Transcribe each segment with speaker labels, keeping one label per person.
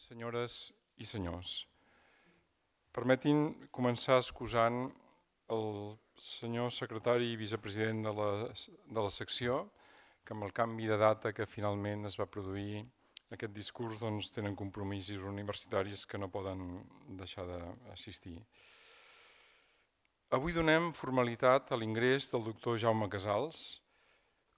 Speaker 1: senyores i senyors. Permetin començar excusant el senyor secretari i vicepresident de la, de la secció, que amb el canvi de data que finalment es va produir aquest discurs doncs, tenen compromisos universitaris que no poden deixar d'assistir. Avui donem formalitat a l'ingrés del doctor Jaume Casals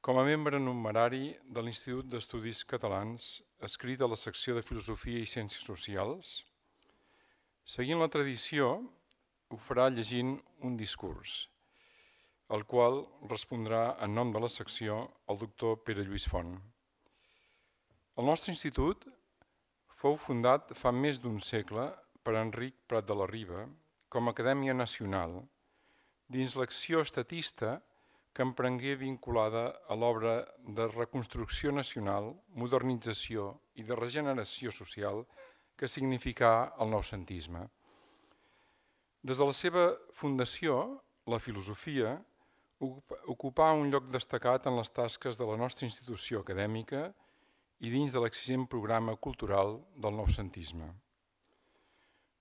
Speaker 1: com a membre numerari de l'Institut d'Estudis Catalans, escrit a la secció de Filosofia i Ciències Socials. Seguint la tradició, ho farà llegint un discurs, el qual respondrà en nom de la secció el doctor Pere Lluís Font. El nostre institut fou fundat fa més d'un segle per Enric Prat de la Riba com a Acadèmia Nacional dins l'acció estatista que emprengué vinculada a l'obra de reconstrucció nacional, modernització i de regeneració social que significà el noucentisme. Des de la seva fundació, la filosofia ocupà un lloc destacat en les tasques de la nostra institució acadèmica i dins de l'exigent programa cultural del noucentisme.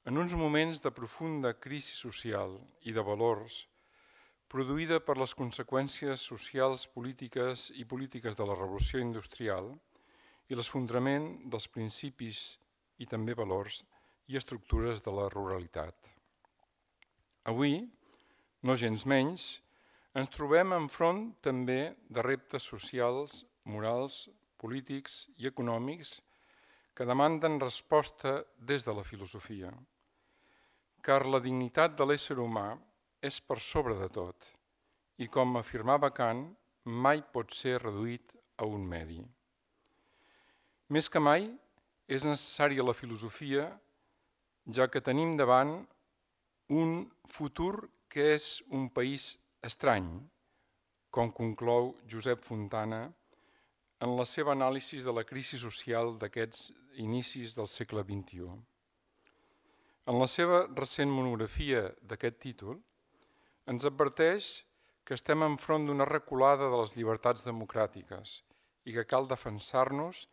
Speaker 1: En uns moments de profunda crisi social i de valors, produïda per les conseqüències socials, polítiques i polítiques de la revolució industrial i l'esfondrament dels principis i també valors i estructures de la ruralitat. Avui, no gens menys, ens trobem enfront també de reptes socials, morals, polítics i econòmics que demanden resposta des de la filosofia, car la dignitat de l'ésser humà és per sobre de tot i, com afirmava Kant, mai pot ser reduït a un medi. Més que mai és necessària la filosofia, ja que tenim davant un futur que és un país estrany, com conclou Josep Fontana en la seva anàlisi de la crisi social d'aquests inicis del segle XXI. En la seva recent monografia d'aquest títol, ens adverteix que estem enfront d'una reculada de les llibertats democràtiques i que cal defensar-nos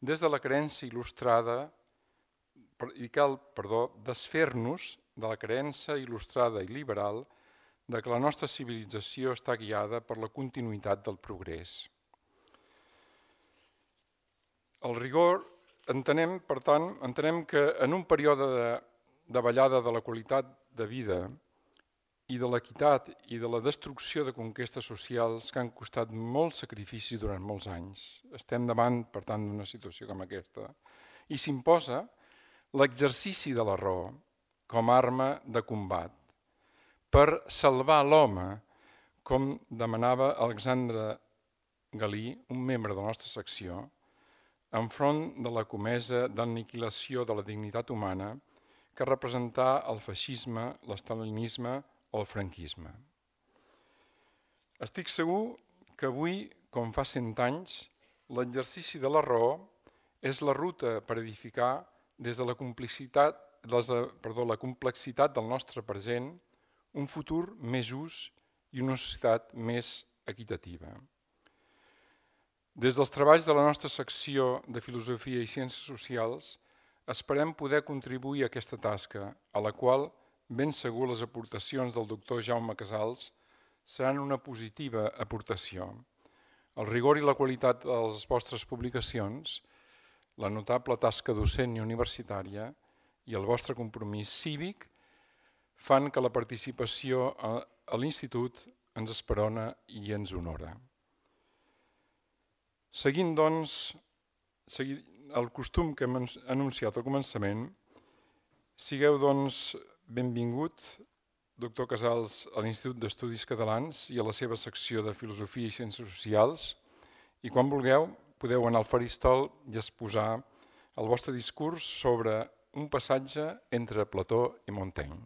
Speaker 1: des de la creença il·lustrada i cal, perdó, desfer-nos de la creença il·lustrada i liberal de que la nostra civilització està guiada per la continuïtat del progrés. El rigor, entenem, per tant, entenem que en un període de, ballada de la qualitat de vida i de l'equitat i de la destrucció de conquestes socials que han costat molt sacrifici durant molts anys. Estem davant, per tant, d'una situació com aquesta. I s'imposa l'exercici de la raó com a arma de combat per salvar l'home, com demanava Alexandre Galí, un membre de la nostra secció, enfront de la comesa d'aniquilació de la dignitat humana que representà el feixisme, l'estalinisme el franquisme. Estic segur que avui, com fa cent anys, l'exercici de la raó és la ruta per edificar des de la, complicitat, perdó, la complexitat del nostre present un futur més just i una societat més equitativa. Des dels treballs de la nostra secció de Filosofia i Ciències Socials esperem poder contribuir a aquesta tasca, a la qual ben segur les aportacions del doctor Jaume Casals seran una positiva aportació. El rigor i la qualitat de les vostres publicacions, la notable tasca docent i universitària i el vostre compromís cívic fan que la participació a l'Institut ens esperona i ens honora. Seguint, doncs, el costum que hem anunciat al començament, sigueu, doncs, benvingut, doctor Casals, a l'Institut d'Estudis Catalans i a la seva secció de Filosofia i Ciències Socials, i quan vulgueu podeu anar al faristol i exposar el vostre discurs sobre un passatge entre Plató i Montaigne.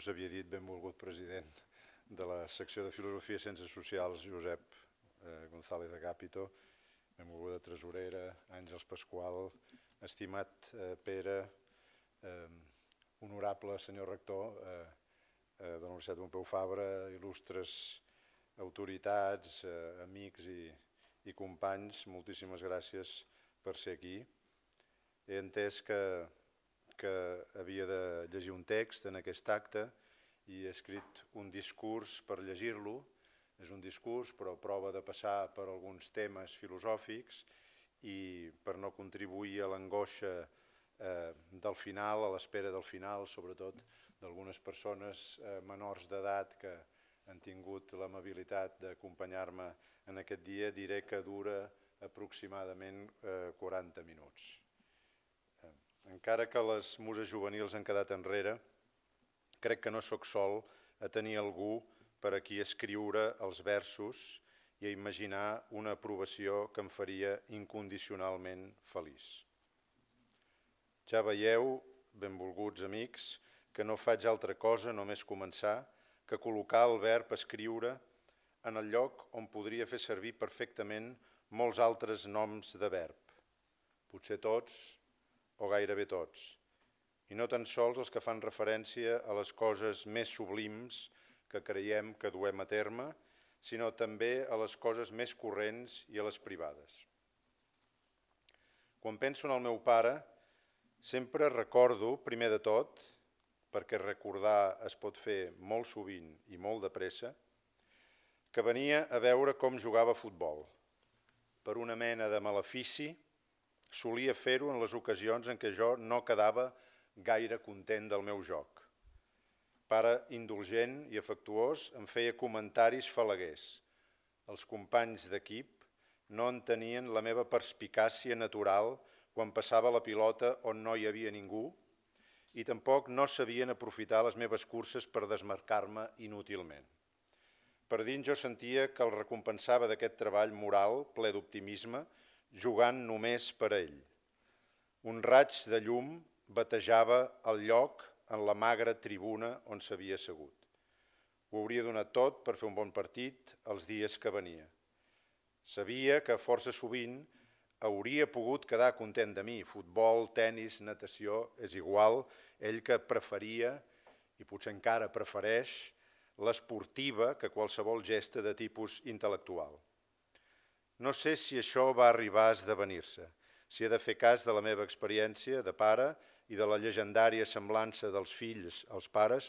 Speaker 2: Just havia dit benvolgut president de la secció de Filosofia i Ciències Socials, Josep eh, González de Capito, benvolguda tresorera, Àngels Pasqual, estimat eh, Pere, eh, honorable senyor rector eh, eh, de la Universitat Pompeu Fabra, il·lustres autoritats, eh, amics i, i companys, moltíssimes gràcies per ser aquí. He entès que, que havia de llegir un text en aquest acte i he escrit un discurs per llegir-lo. És un discurs, però prova de passar per alguns temes filosòfics i per no contribuir a l'angoixa eh, del final, a l'espera del final, sobretot d'algunes persones eh, menors d'edat que han tingut l'amabilitat d'acompanyar-me en aquest dia, diré que dura aproximadament eh, 40 minuts. Encara que les muses juvenils han quedat enrere, crec que no sóc sol a tenir algú per a qui escriure els versos i a imaginar una aprovació que em faria incondicionalment feliç. Ja veieu, benvolguts amics, que no faig altra cosa només començar que col·locar el verb escriure en el lloc on podria fer servir perfectament molts altres noms de verb, potser tots o gairebé tots, i no tan sols els que fan referència a les coses més sublims que creiem que duem a terme, sinó també a les coses més corrents i a les privades. Quan penso en el meu pare, sempre recordo, primer de tot, perquè recordar es pot fer molt sovint i molt de pressa, que venia a veure com jugava a futbol. Per una mena de malefici, solia fer-ho en les ocasions en què jo no quedava gaire content del meu joc. Pare indulgent i afectuós em feia comentaris falaguers. Els companys d'equip no entenien la meva perspicàcia natural quan passava la pilota on no hi havia ningú i tampoc no sabien aprofitar les meves curses per desmarcar-me inútilment. Per dins jo sentia que el recompensava d'aquest treball moral ple d'optimisme, jugant només per ell. Un raig de llum batejava el lloc en la magra tribuna on s'havia assegut. Ho hauria donat tot per fer un bon partit els dies que venia. Sabia que força sovint hauria pogut quedar content de mi. Futbol, tennis, natació, és igual. Ell que preferia, i potser encara prefereix, l'esportiva que qualsevol gesta de tipus intel·lectual. No sé si això va arribar a esdevenir-se, si he de fer cas de la meva experiència de pare i de la llegendària semblança dels fills als pares,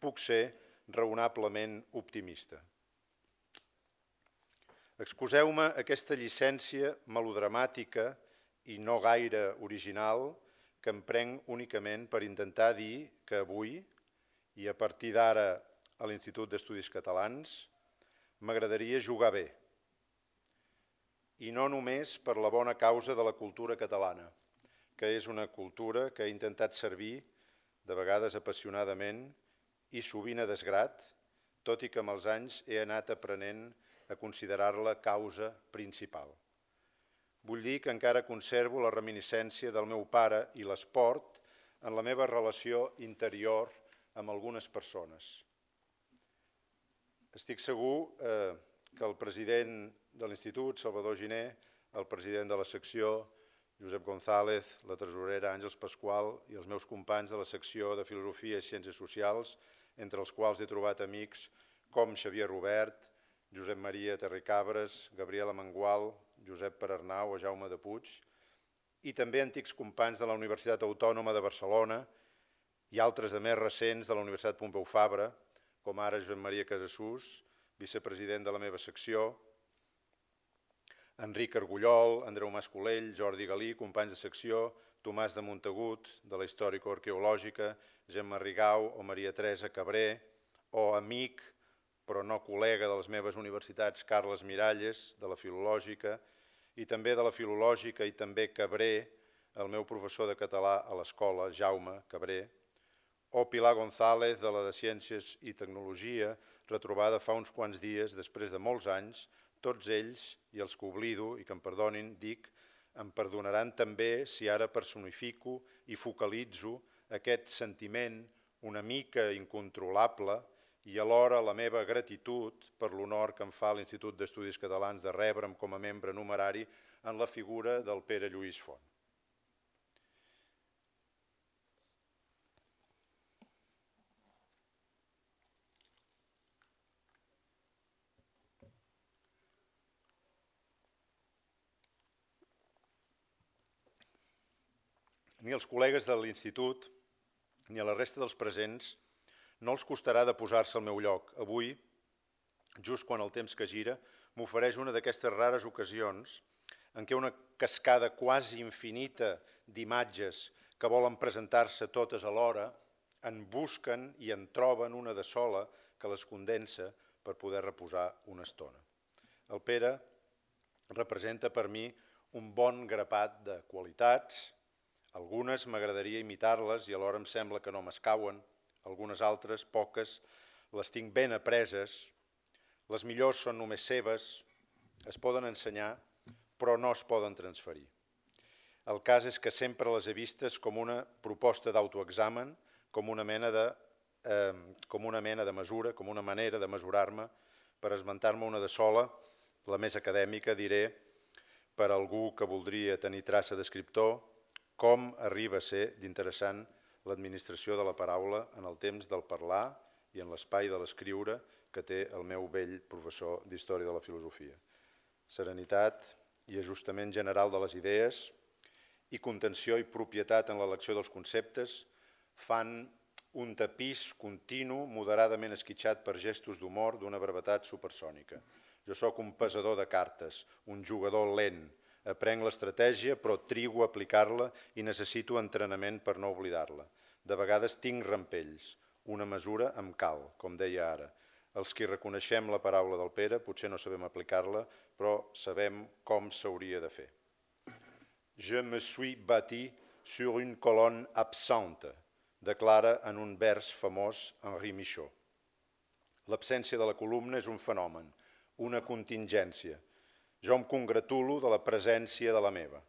Speaker 2: puc ser raonablement optimista. Excuseu-me aquesta llicència melodramàtica i no gaire original que em prenc únicament per intentar dir que avui, i a partir d'ara a l'Institut d'Estudis Catalans, m'agradaria jugar bé. I no només per la bona causa de la cultura catalana, que és una cultura que he intentat servir, de vegades apassionadament i sovint a desgrat, tot i que amb els anys he anat aprenent a considerar-la causa principal. Vull dir que encara conservo la reminiscència del meu pare i l'esport en la meva relació interior amb algunes persones. Estic segur eh, que el president de l'Institut, Salvador Giné, el president de la secció, Josep González, la tresorera Àngels Pasqual i els meus companys de la secció de Filosofia i Ciències Socials, entre els quals he trobat amics com Xavier Robert, Josep Maria Terricabres, Gabriela Mangual, Josep Perarnau o Jaume de Puig, i també antics companys de la Universitat Autònoma de Barcelona i altres de més recents de la Universitat Pompeu Fabra, com ara Joan Maria Casassús, vicepresident de la meva secció, Enric Argullol, Andreu Mascolell, Jordi Galí, companys de secció, Tomàs de Montagut, de la històrico-arqueològica, Gemma Rigau o Maria Teresa Cabré, o amic, però no col·lega de les meves universitats, Carles Miralles, de la filològica, i també de la filològica i també Cabré, el meu professor de català a l'escola, Jaume Cabré, o Pilar González, de la de Ciències i Tecnologia, retrobada fa uns quants dies, després de molts anys, tots ells, i els que oblido, i que em perdonin, dic, em perdonaran també si ara personifico i focalitzo aquest sentiment una mica incontrolable i alhora la meva gratitud per l'honor que em fa l'Institut d'Estudis Catalans de rebre'm com a membre numerari en la figura del Pere Lluís Font. Ni als col·legues de l'institut ni a la resta dels presents no els costarà de posar-se al meu lloc. Avui, just quan el temps que gira, m'ofereix una d'aquestes rares ocasions en què una cascada quasi infinita d'imatges que volen presentar-se totes alhora en busquen i en troben una de sola que les condensa per poder reposar una estona. El Pere representa per mi un bon grapat de qualitats, algunes m'agradaria imitar-les i alhora em sembla que no m'escauen, algunes altres, poques, les tinc ben apreses, les millors són només seves, es poden ensenyar, però no es poden transferir. El cas és que sempre les he vistes com una proposta d'autoexamen, com una mena de eh, com una mena de mesura, com una manera de mesurar-me, per esmentar-me una de sola, la més acadèmica, diré, per algú que voldria tenir traça d'escriptor, com arriba a ser d'interessant l'administració de la paraula en el temps del parlar i en l'espai de l'escriure que té el meu vell professor d'Història de la Filosofia. Serenitat i ajustament general de les idees i contenció i propietat en l'elecció dels conceptes fan un tapís continu moderadament esquitxat per gestos d'humor d'una brevetat supersònica. Jo sóc un pesador de cartes, un jugador lent, aprenc l'estratègia però trigo a aplicar-la i necessito entrenament per no oblidar-la. De vegades tinc rampells, una mesura em cal, com deia ara. Els qui reconeixem la paraula del Pere potser no sabem aplicar-la, però sabem com s'hauria de fer. Je me suis bâti sur une colonne absente, declara en un vers famós Henri Michaud. L'absència de la columna és un fenomen, una contingència, jo em congratulo de la presència de la meva.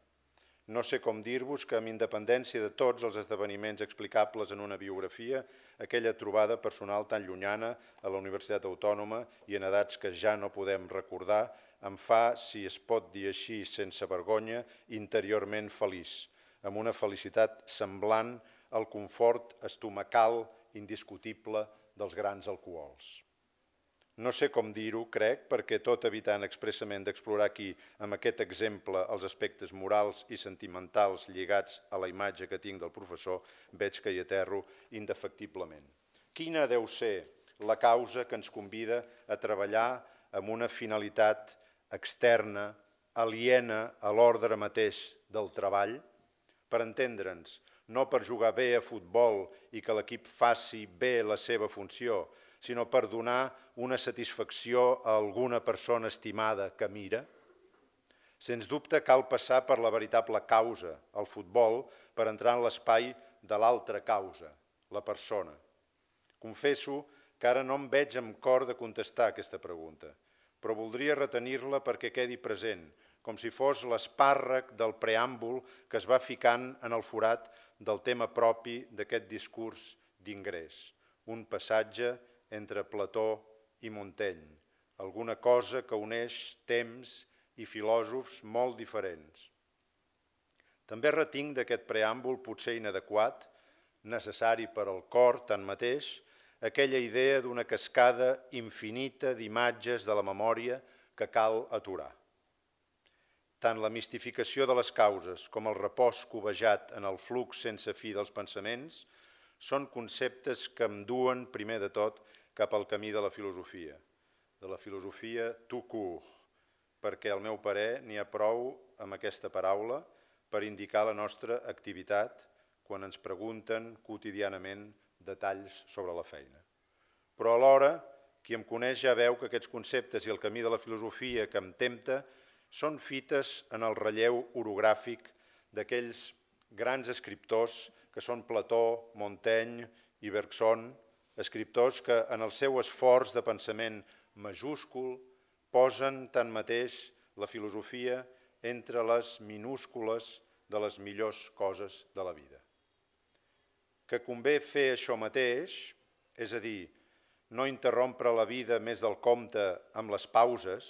Speaker 2: No sé com dir-vos que, amb independència de tots els esdeveniments explicables en una biografia, aquella trobada personal tan llunyana a la Universitat Autònoma i en edats que ja no podem recordar, em fa, si es pot dir així sense vergonya, interiorment feliç, amb una felicitat semblant al confort estomacal indiscutible dels grans alcohols. No sé com dir-ho, crec, perquè tot evitant expressament d'explorar aquí, amb aquest exemple, els aspectes morals i sentimentals lligats a la imatge que tinc del professor, veig que hi aterro indefectiblement. Quina deu ser la causa que ens convida a treballar amb una finalitat externa, aliena a l'ordre mateix del treball? Per entendre'ns, no per jugar bé a futbol i que l'equip faci bé la seva funció, sinó per donar una satisfacció a alguna persona estimada que mira? Sens dubte cal passar per la veritable causa, el futbol, per entrar en l'espai de l'altra causa, la persona. Confesso que ara no em veig amb cor de contestar aquesta pregunta, però voldria retenir-la perquè quedi present, com si fos l'espàrrec del preàmbul que es va ficant en el forat del tema propi d'aquest discurs d'ingrés, un passatge entre Plató i Montaigne, alguna cosa que uneix temps i filòsofs molt diferents. També retinc d'aquest preàmbul potser inadequat, necessari per al cor tanmateix, aquella idea d'una cascada infinita d'imatges de la memòria que cal aturar. Tant la mistificació de les causes com el repòs covejat en el flux sense fi dels pensaments són conceptes que em duen, primer de tot, cap al camí de la filosofia, de la filosofia tout court, perquè al meu parer n'hi ha prou amb aquesta paraula per indicar la nostra activitat quan ens pregunten quotidianament detalls sobre la feina. Però alhora, qui em coneix ja veu que aquests conceptes i el camí de la filosofia que em tempta són fites en el relleu orogràfic d'aquells grans escriptors que són Plató, Montaigne i Bergson, escriptors que en el seu esforç de pensament majúscul posen tanmateix la filosofia entre les minúscules de les millors coses de la vida. Que convé fer això mateix, és a dir, no interrompre la vida més del compte amb les pauses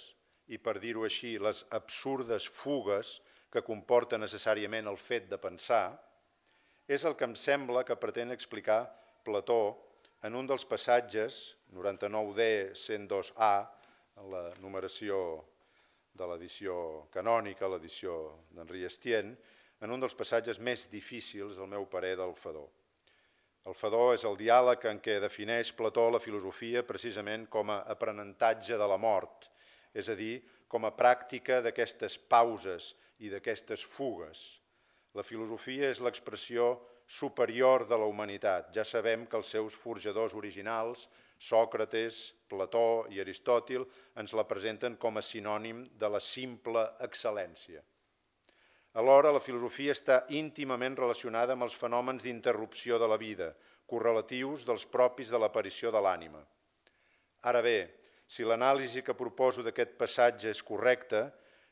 Speaker 2: i, per dir-ho així, les absurdes fugues que comporta necessàriament el fet de pensar, és el que em sembla que pretén explicar Plató en un dels passatges, 99D 102A, en la numeració de l'edició canònica, l'edició d'Henri Estienne, en un dels passatges més difícils, al meu parer, del Fedó. El Fedó és el diàleg en què defineix Plató la filosofia precisament com a aprenentatge de la mort, és a dir, com a pràctica d'aquestes pauses i d'aquestes fugues. La filosofia és l'expressió superior de la humanitat. Ja sabem que els seus forjadors originals, Sòcrates, Plató i Aristòtil, ens la presenten com a sinònim de la simple excel·lència. Alhora, la filosofia està íntimament relacionada amb els fenòmens d'interrupció de la vida, correlatius dels propis de l'aparició de l'ànima. Ara bé, si l'anàlisi que proposo d'aquest passatge és correcta,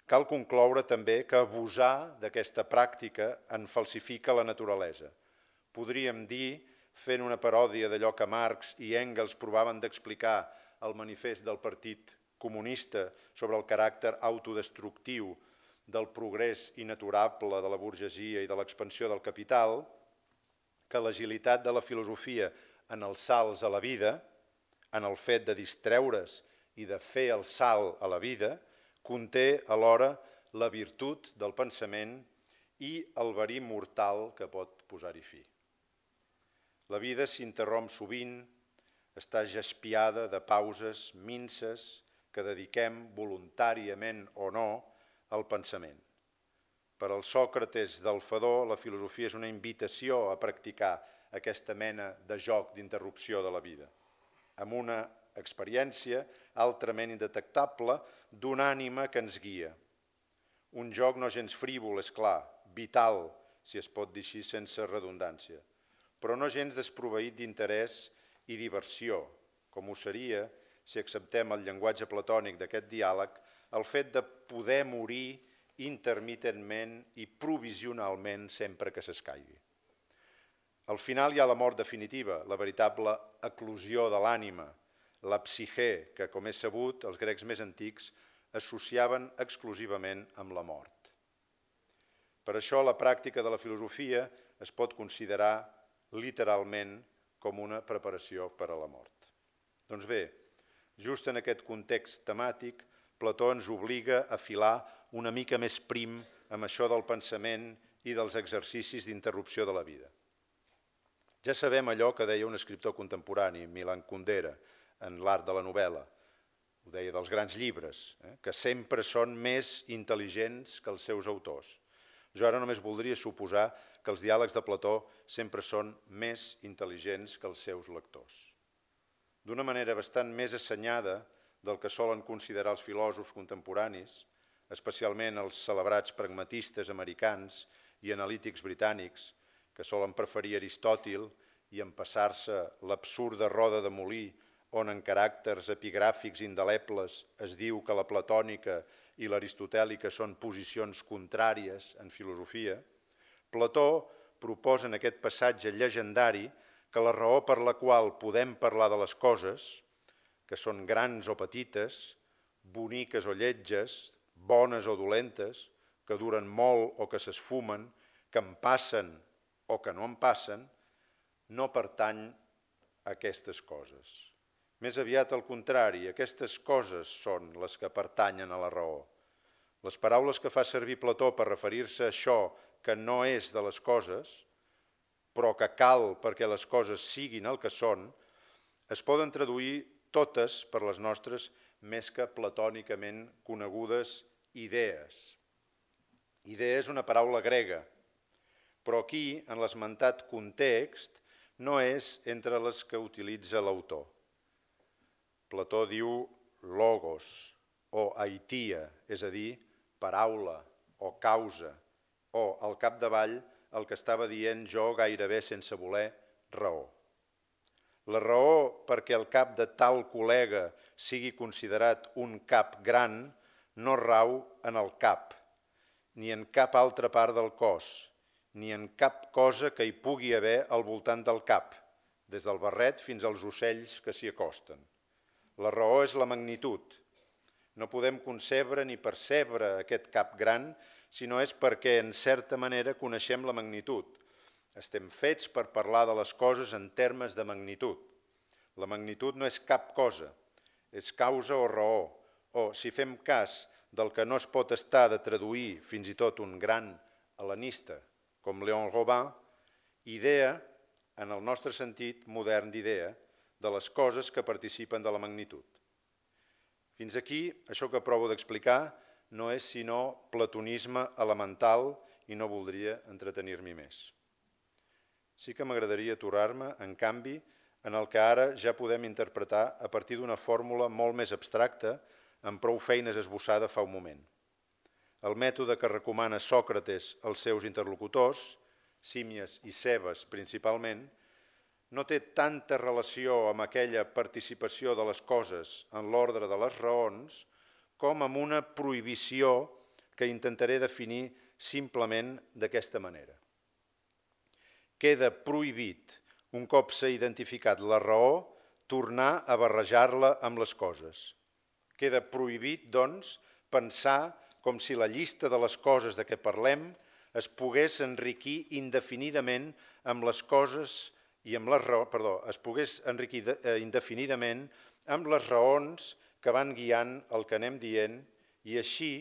Speaker 2: cal concloure també que abusar d'aquesta pràctica en falsifica la naturalesa. Podríem dir, fent una paròdia d'allò que Marx i Engels provaven d'explicar al manifest del Partit Comunista sobre el caràcter autodestructiu del progrés inaturable de la burgesia i de l'expansió del capital, que l'agilitat de la filosofia en els salts a la vida, en el fet de distreure's i de fer el salt a la vida, conté alhora la virtut del pensament i el verí mortal que pot posar-hi fi. La vida s'interromp sovint, està gespiada de pauses minces que dediquem voluntàriament o no al pensament. Per al Sòcrates del Fedó, la filosofia és una invitació a practicar aquesta mena de joc d'interrupció de la vida, amb una experiència altrament indetectable d'una ànima que ens guia. Un joc no gens frívol, és clar, vital, si es pot dir així sense redundància, però no gens desproveït d'interès i diversió, com ho seria, si acceptem el llenguatge platònic d'aquest diàleg, el fet de poder morir intermitentment i provisionalment sempre que s'escaigui. Al final hi ha la mort definitiva, la veritable eclosió de l'ànima, la psique, que, com és sabut, els grecs més antics associaven exclusivament amb la mort. Per això la pràctica de la filosofia es pot considerar literalment com una preparació per a la mort. Doncs bé, just en aquest context temàtic, Plató ens obliga a filar una mica més prim amb això del pensament i dels exercicis d'interrupció de la vida. Ja sabem allò que deia un escriptor contemporani, Milan Kundera, en l'art de la novel·la, ho deia dels grans llibres, eh? que sempre són més intel·ligents que els seus autors. Jo ara només voldria suposar que els diàlegs de Plató sempre són més intel·ligents que els seus lectors. D'una manera bastant més assenyada del que solen considerar els filòsofs contemporanis, especialment els celebrats pragmatistes americans i analítics britànics, que solen preferir Aristòtil i empassar-se l'absurda roda de molí on en caràcters epigràfics indelebles es diu que la platònica i l'aristotèlica són posicions contràries en filosofia, Plató proposa en aquest passatge llegendari que la raó per la qual podem parlar de les coses, que són grans o petites, boniques o lletges, bones o dolentes, que duren molt o que s'esfumen, que en passen o que no en passen, no pertany a aquestes coses. Més aviat al contrari, aquestes coses són les que pertanyen a la raó. Les paraules que fa servir Plató per referir-se a això que no és de les coses, però que cal perquè les coses siguin el que són, es poden traduir totes per les nostres més que platònicament conegudes idees. Idea és una paraula grega, però aquí, en l'esmentat context, no és entre les que utilitza l'autor. Plató diu logos o aitia, és a dir, paraula o causa, o, al capdavall, el que estava dient jo gairebé sense voler, raó. La raó perquè el cap de tal col·lega sigui considerat un cap gran no rau en el cap, ni en cap altra part del cos, ni en cap cosa que hi pugui haver al voltant del cap, des del barret fins als ocells que s'hi acosten. La raó és la magnitud. No podem concebre ni percebre aquest cap gran si no és perquè, en certa manera, coneixem la magnitud. Estem fets per parlar de les coses en termes de magnitud. La magnitud no és cap cosa, és causa o raó, o, si fem cas del que no es pot estar de traduir fins i tot un gran helenista com Léon Robin, idea, en el nostre sentit modern d'idea, de les coses que participen de la magnitud. Fins aquí, això que provo d'explicar no és sinó platonisme elemental i no voldria entretenir-m'hi més. Sí que m'agradaria aturar-me, en canvi, en el que ara ja podem interpretar a partir d'una fórmula molt més abstracta, amb prou feines esbossada fa un moment. El mètode que recomana Sòcrates als seus interlocutors, Símies i Cebes principalment, no té tanta relació amb aquella participació de les coses en l'ordre de les raons com amb una prohibició que intentaré definir simplement d'aquesta manera. Queda prohibit, un cop s'ha identificat la raó, tornar a barrejar-la amb les coses. Queda prohibit, doncs, pensar com si la llista de les coses de què parlem es pogués enriquir indefinidament amb les coses i amb les raons, perdó, es pogués enriquir eh, indefinidament amb les raons que van guiant el que anem dient i així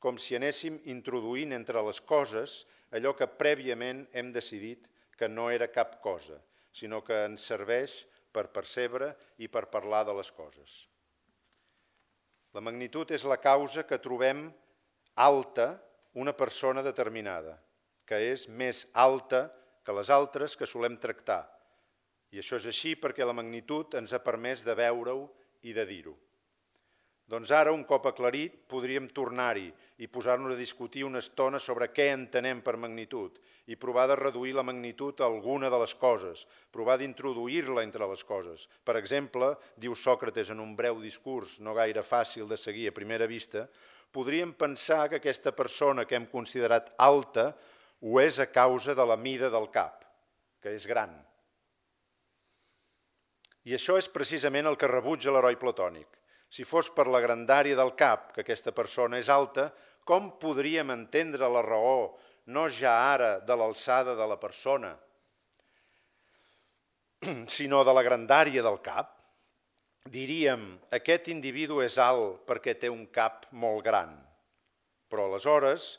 Speaker 2: com si anéssim introduint entre les coses allò que prèviament hem decidit que no era cap cosa, sinó que ens serveix per percebre i per parlar de les coses. La magnitud és la causa que trobem alta una persona determinada, que és més alta que les altres que solem tractar, i això és així perquè la magnitud ens ha permès de veure-ho i de dir-ho. Doncs ara, un cop aclarit, podríem tornar-hi i posar-nos a discutir una estona sobre què entenem per magnitud i provar de reduir la magnitud a alguna de les coses, provar d'introduir-la entre les coses. Per exemple, diu Sòcrates en un breu discurs no gaire fàcil de seguir a primera vista, podríem pensar que aquesta persona que hem considerat alta ho és a causa de la mida del cap, que és gran, i això és precisament el que rebutja l'heroi platònic. Si fos per la grandària del cap que aquesta persona és alta, com podríem entendre la raó, no ja ara de l'alçada de la persona, sinó de la grandària del cap? Diríem, aquest individu és alt perquè té un cap molt gran. Però aleshores,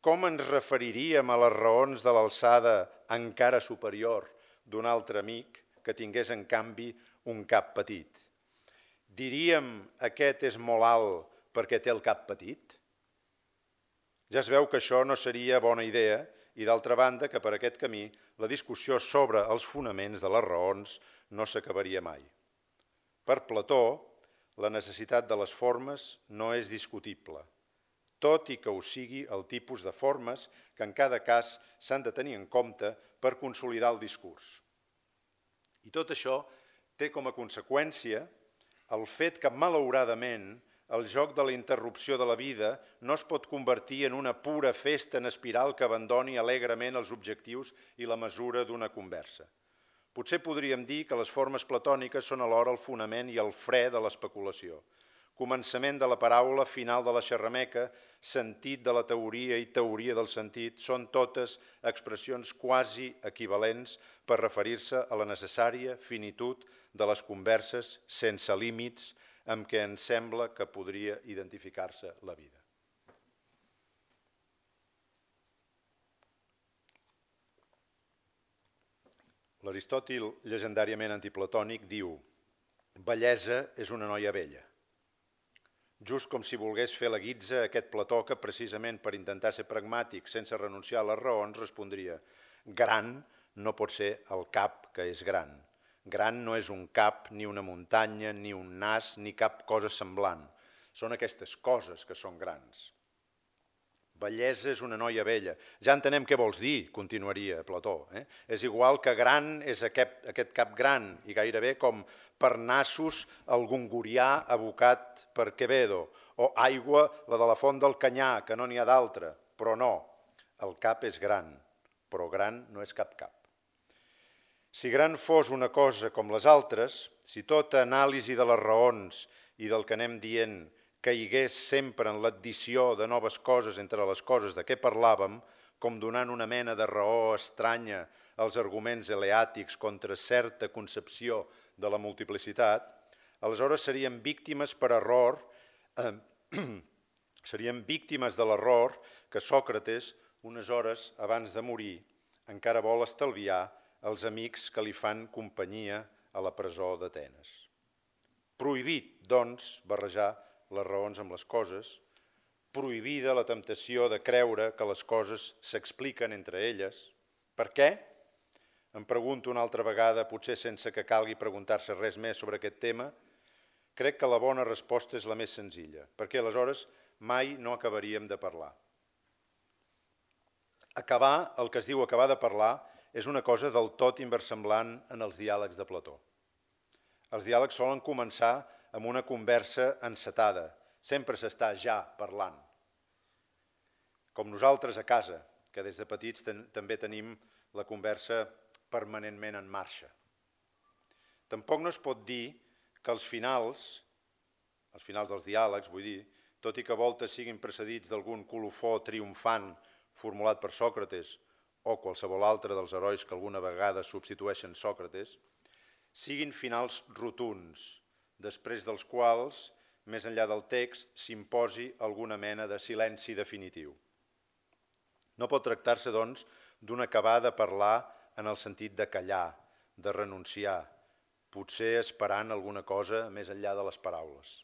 Speaker 2: com ens referiríem a les raons de l'alçada encara superior d'un altre amic que tingués en canvi un cap petit. Diríem aquest és molt alt perquè té el cap petit? Ja es veu que això no seria bona idea i d'altra banda que per aquest camí la discussió sobre els fonaments de les raons no s'acabaria mai. Per Plató, la necessitat de les formes no és discutible, tot i que ho sigui el tipus de formes que en cada cas s'han de tenir en compte per consolidar el discurs. I tot això té com a conseqüència el fet que, malauradament, el joc de la interrupció de la vida no es pot convertir en una pura festa en espiral que abandoni alegrement els objectius i la mesura d'una conversa. Potser podríem dir que les formes platòniques són alhora el fonament i el fre de l'especulació, començament de la paraula, final de la xerrameca, sentit de la teoria i teoria del sentit, són totes expressions quasi equivalents per referir-se a la necessària finitud de les converses sense límits amb què ens sembla que podria identificar-se la vida. L'Aristòtil, llegendàriament antiplatònic, diu «Bellesa és una noia vella» just com si volgués fer la guitza aquest Plató que precisament per intentar ser pragmàtic sense renunciar a les raons respondria gran no pot ser el cap que és gran. Gran no és un cap, ni una muntanya, ni un nas, ni cap cosa semblant. Són aquestes coses que són grans. Bellesa és una noia vella. Ja entenem què vols dir, continuaria Plató. Eh? És igual que gran és aquest, aquest cap gran i gairebé com per nassos el gongorià abocat per Quevedo, o aigua, la de la font del Canyà, que no n'hi ha d'altra, però no, el cap és gran, però gran no és cap cap. Si gran fos una cosa com les altres, si tota anàlisi de les raons i del que anem dient caigués sempre en l'addició de noves coses entre les coses de què parlàvem, com donant una mena de raó estranya als arguments eleàtics contra certa concepció de la multiplicitat, aleshores seríem víctimes per error, eh, seríem víctimes de l'error que Sòcrates, unes hores abans de morir, encara vol estalviar els amics que li fan companyia a la presó d'Atenes. Prohibit, doncs, barrejar les raons amb les coses, prohibida la temptació de creure que les coses s'expliquen entre elles. Per què? Em pregunto una altra vegada, potser sense que calgui preguntar-se res més sobre aquest tema, crec que la bona resposta és la més senzilla, perquè aleshores mai no acabaríem de parlar. Acabar, el que es diu acabar de parlar, és una cosa del tot inversemblant en els diàlegs de Plató. Els diàlegs solen començar amb una conversa encetada, sempre s'està ja parlant. Com nosaltres a casa, que des de petits ten també tenim la conversa permanentment en marxa. Tampoc no es pot dir que els finals, els finals dels diàlegs, vull dir, tot i que voltes siguin precedits d'algun colofó triomfant formulat per Sòcrates o qualsevol altre dels herois que alguna vegada substitueixen Sòcrates, siguin finals rotuns, després dels quals, més enllà del text, s'imposi alguna mena de silenci definitiu. No pot tractar-se, doncs, d'un acabar de parlar en el sentit de callar, de renunciar, potser esperant alguna cosa més enllà de les paraules.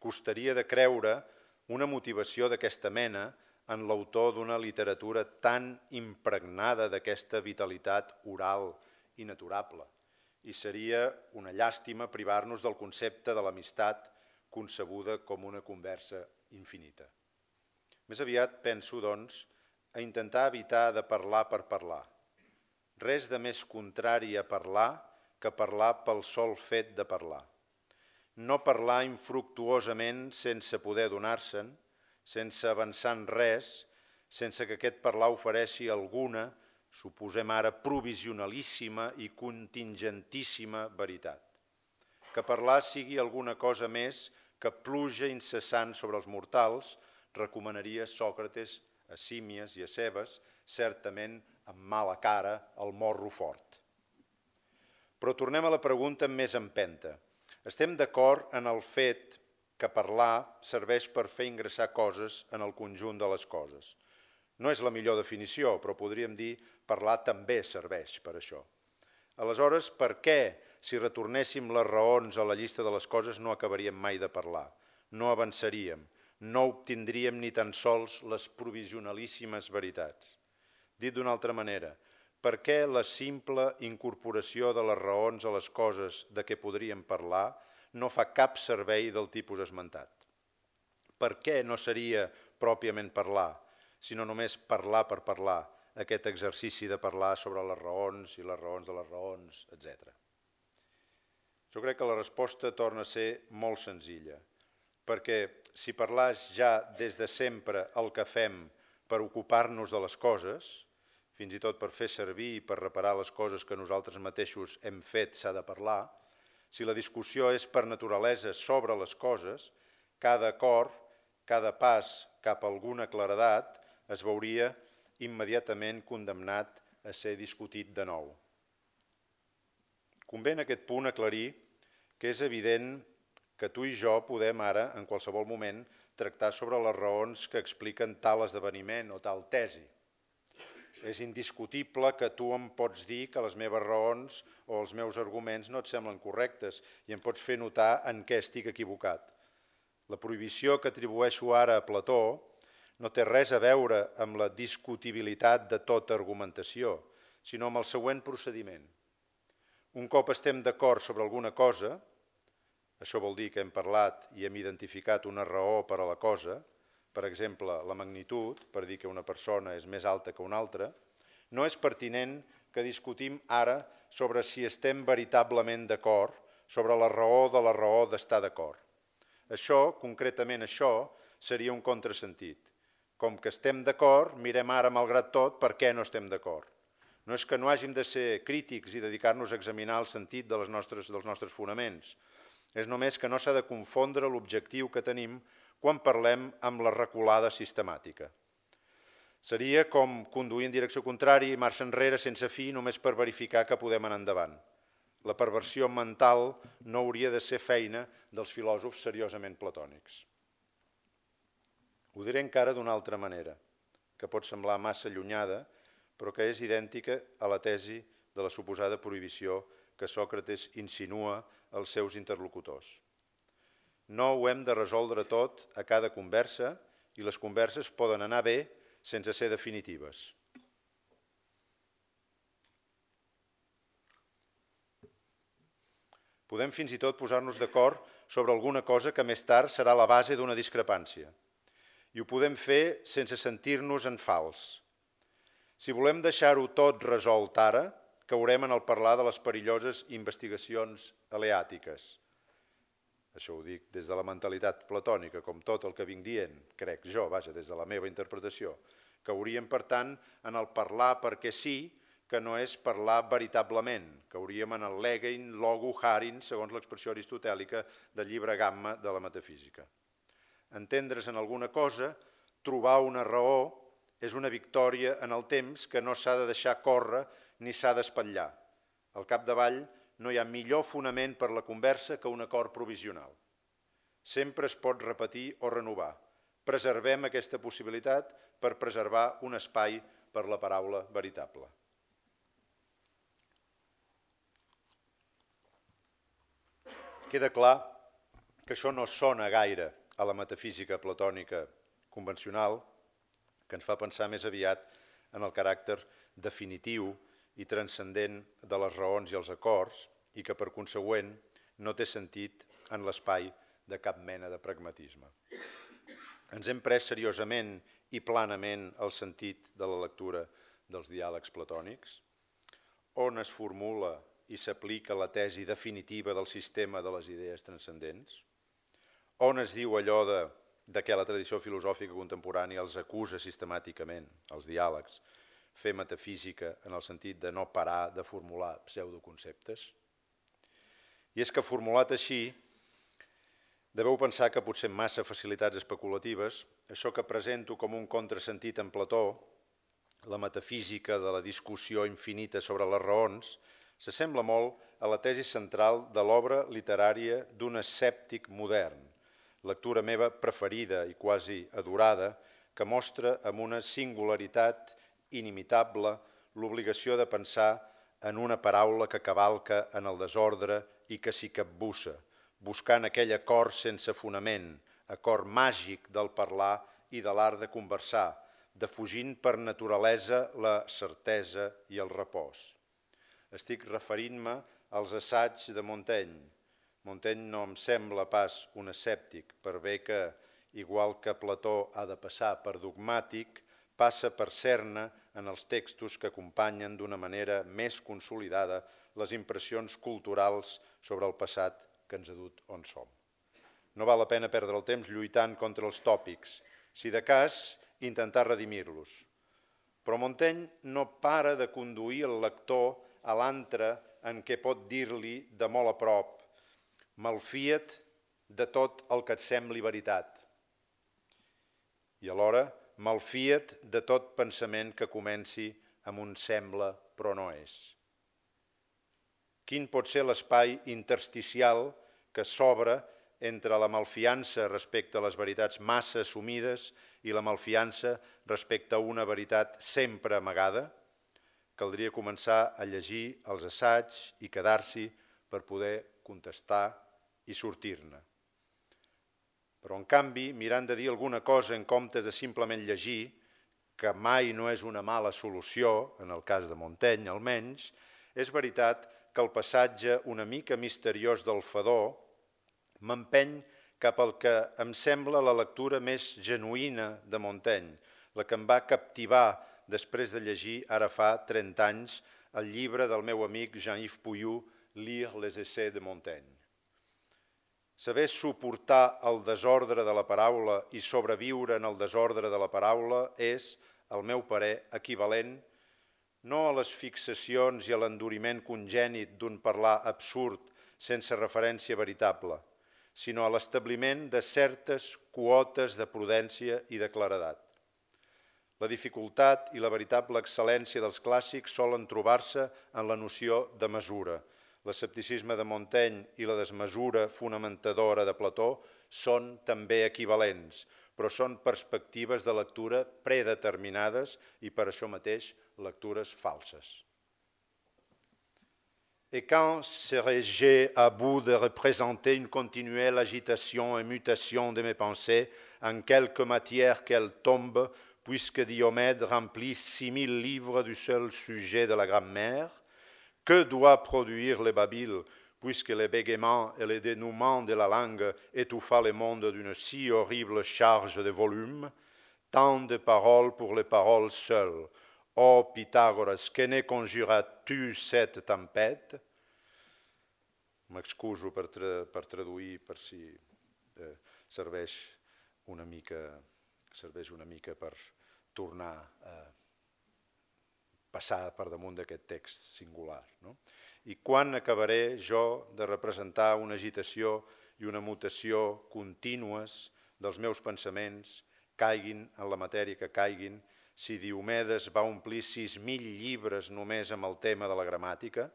Speaker 2: Costaria de creure una motivació d'aquesta mena en l'autor d'una literatura tan impregnada d'aquesta vitalitat oral i naturable. I seria una llàstima privar-nos del concepte de l'amistat concebuda com una conversa infinita. Més aviat penso, doncs, a intentar evitar de parlar per parlar. Res de més contrari a parlar que parlar pel sol fet de parlar. No parlar infructuosament sense poder donar-se'n, sense avançar en res, sense que aquest parlar ofereixi alguna, suposem ara, provisionalíssima i contingentíssima veritat. Que parlar sigui alguna cosa més que pluja incessant sobre els mortals, recomanaria Sòcrates a Símies i a Cebes, certament amb mala cara, el morro fort. Però tornem a la pregunta amb més empenta. Estem d'acord en el fet que parlar serveix per fer ingressar coses en el conjunt de les coses. No és la millor definició, però podríem dir parlar també serveix per això. Aleshores, per què, si retornéssim les raons a la llista de les coses, no acabaríem mai de parlar? No avançaríem, no obtindríem ni tan sols les provisionalíssimes veritats. Dit d'una altra manera, per què la simple incorporació de les raons a les coses de què podríem parlar no fa cap servei del tipus esmentat. Per què no seria pròpiament parlar, sinó només parlar per parlar, aquest exercici de parlar sobre les raons i les raons de les raons, etc. Jo crec que la resposta torna a ser molt senzilla, perquè si parlàs ja des de sempre el que fem per ocupar-nos de les coses, fins i tot per fer servir i per reparar les coses que nosaltres mateixos hem fet s'ha de parlar, si la discussió és per naturalesa sobre les coses, cada acord, cada pas cap a alguna claredat es veuria immediatament condemnat a ser discutit de nou. Convé en aquest punt aclarir que és evident que tu i jo podem ara, en qualsevol moment, tractar sobre les raons que expliquen tal esdeveniment o tal tesi. És indiscutible que tu em pots dir que les meves raons o els meus arguments no et semblen correctes i em pots fer notar en què estic equivocat. La prohibició que atribueixo ara a Plató no té res a veure amb la discutibilitat de tota argumentació, sinó amb el següent procediment. Un cop estem d'acord sobre alguna cosa, això vol dir que hem parlat i hem identificat una raó per a la cosa, per exemple, la magnitud, per dir que una persona és més alta que una altra, no és pertinent que discutim ara sobre si estem veritablement d'acord, sobre la raó de la raó d'estar d'acord. Això, concretament això, seria un contrasentit. Com que estem d'acord, mirem ara, malgrat tot, per què no estem d'acord. No és que no hàgim de ser crítics i dedicar-nos a examinar el sentit de les nostres, dels nostres fonaments. És només que no s'ha de confondre l'objectiu que tenim quan parlem amb la reculada sistemàtica. Seria com conduir en direcció contrària i marxa enrere sense fi només per verificar que podem anar endavant. La perversió mental no hauria de ser feina dels filòsofs seriosament platònics. Ho diré encara d'una altra manera, que pot semblar massa allunyada, però que és idèntica a la tesi de la suposada prohibició que Sòcrates insinua als seus interlocutors. No ho hem de resoldre tot a cada conversa i les converses poden anar bé sense ser definitives. Podem fins i tot posar-nos d'acord sobre alguna cosa que més tard serà la base d'una discrepància. I ho podem fer sense sentir-nos en fals. Si volem deixar-ho tot resolt ara, caurem en el parlar de les perilloses investigacions aleàtiques. Això ho dic des de la mentalitat platònica, com tot el que vinc dient, crec jo, vaja, des de la meva interpretació. Cauríem, per tant, en el parlar perquè sí, que no és parlar veritablement. Cauríem en el legein, logo, harin, segons l'expressió aristotèlica del llibre Gamma de la metafísica. Entendre's en alguna cosa, trobar una raó, és una victòria en el temps que no s'ha de deixar córrer ni s'ha d'espatllar. Al capdavall no hi ha millor fonament per la conversa que un acord provisional. Sempre es pot repetir o renovar. Preservem aquesta possibilitat per preservar un espai per la paraula veritable. Queda clar que això no sona gaire a la metafísica platònica convencional, que ens fa pensar més aviat en el caràcter definitiu i transcendent de les raons i els acords i que per consegüent no té sentit en l'espai de cap mena de pragmatisme. Ens hem pres seriosament i planament el sentit de la lectura dels diàlegs platònics, on es formula i s'aplica la tesi definitiva del sistema de les idees transcendents, on es diu allò de de què la tradició filosòfica contemporània els acusa sistemàticament, els diàlegs, fer metafísica en el sentit de no parar de formular pseudoconceptes. I és que formulat així, deveu pensar que potser massa facilitats especulatives, això que presento com un contrasentit en Plató, la metafísica de la discussió infinita sobre les raons, s'assembla molt a la tesi central de l'obra literària d'un escèptic modern, lectura meva preferida i quasi adorada, que mostra amb una singularitat inimitable l'obligació de pensar en una paraula que cavalca en el desordre i que s'hi capbussa, buscant aquell acord sense fonament, acord màgic del parlar i de l'art de conversar, defugint per naturalesa la certesa i el repòs. Estic referint-me als assaigs de Montaigne, Montaigne no em sembla pas un escèptic, per bé que, igual que Plató ha de passar per dogmàtic, passa per cerna en els textos que acompanyen d'una manera més consolidada les impressions culturals sobre el passat que ens ha dut on som. No val la pena perdre el temps lluitant contra els tòpics, si de cas, intentar redimir-los. Però Montaigne no para de conduir el lector a l'antre en què pot dir-li de molt a prop malfia't de tot el que et sembli veritat. I alhora, malfia't de tot pensament que comenci amb un sembla però no és. Quin pot ser l'espai intersticial que s'obre entre la malfiança respecte a les veritats massa assumides i la malfiança respecte a una veritat sempre amagada? Caldria començar a llegir els assaigs i quedar-s'hi per poder contestar i sortir-ne. Però, en canvi, mirant de dir alguna cosa en comptes de simplement llegir, que mai no és una mala solució, en el cas de Montaigne almenys, és veritat que el passatge una mica misteriós del Fadó m'empeny cap al que em sembla la lectura més genuïna de Montaigne, la que em va captivar després de llegir ara fa 30 anys el llibre del meu amic Jean-Yves Pouillou, Lire les essais de Montaigne. Saber suportar el desordre de la paraula i sobreviure en el desordre de la paraula és, al meu parer, equivalent no a les fixacions i a l'enduriment congènit d'un parlar absurd sense referència veritable, sinó a l'establiment de certes quotes de prudència i de claredat. La dificultat i la veritable excel·lència dels clàssics solen trobar-se en la noció de mesura. L'escepticisme de Montaigne i la desmesura fonamentadora de Plató són també equivalents, però són perspectives de lectura predeterminades i per això mateix lectures falses. Et quand serai-je à bout de représenter une continuelle agitation et mutation de mes pensées en quelque matière qu'elle tombe, puisque Diomède remplit six mille livres du seul sujet de la grammaire Que doit produire le Babil, puisque les bégaiements et les dénouements de la langue étouffa le monde d'une si horrible charge de volume? Tant de paroles pour les paroles seules, Ô Pitàgores, que ne conjuras-tu cette tempête? M'excuso per, tra per traduir per si eh, serveix una mica serveix passar per damunt d'aquest text singular. No? I quan acabaré jo de representar una agitació i una mutació contínues dels meus pensaments, caiguin en la matèria que caiguin, si Diomedes va omplir 6.000 llibres només amb el tema de la gramàtica,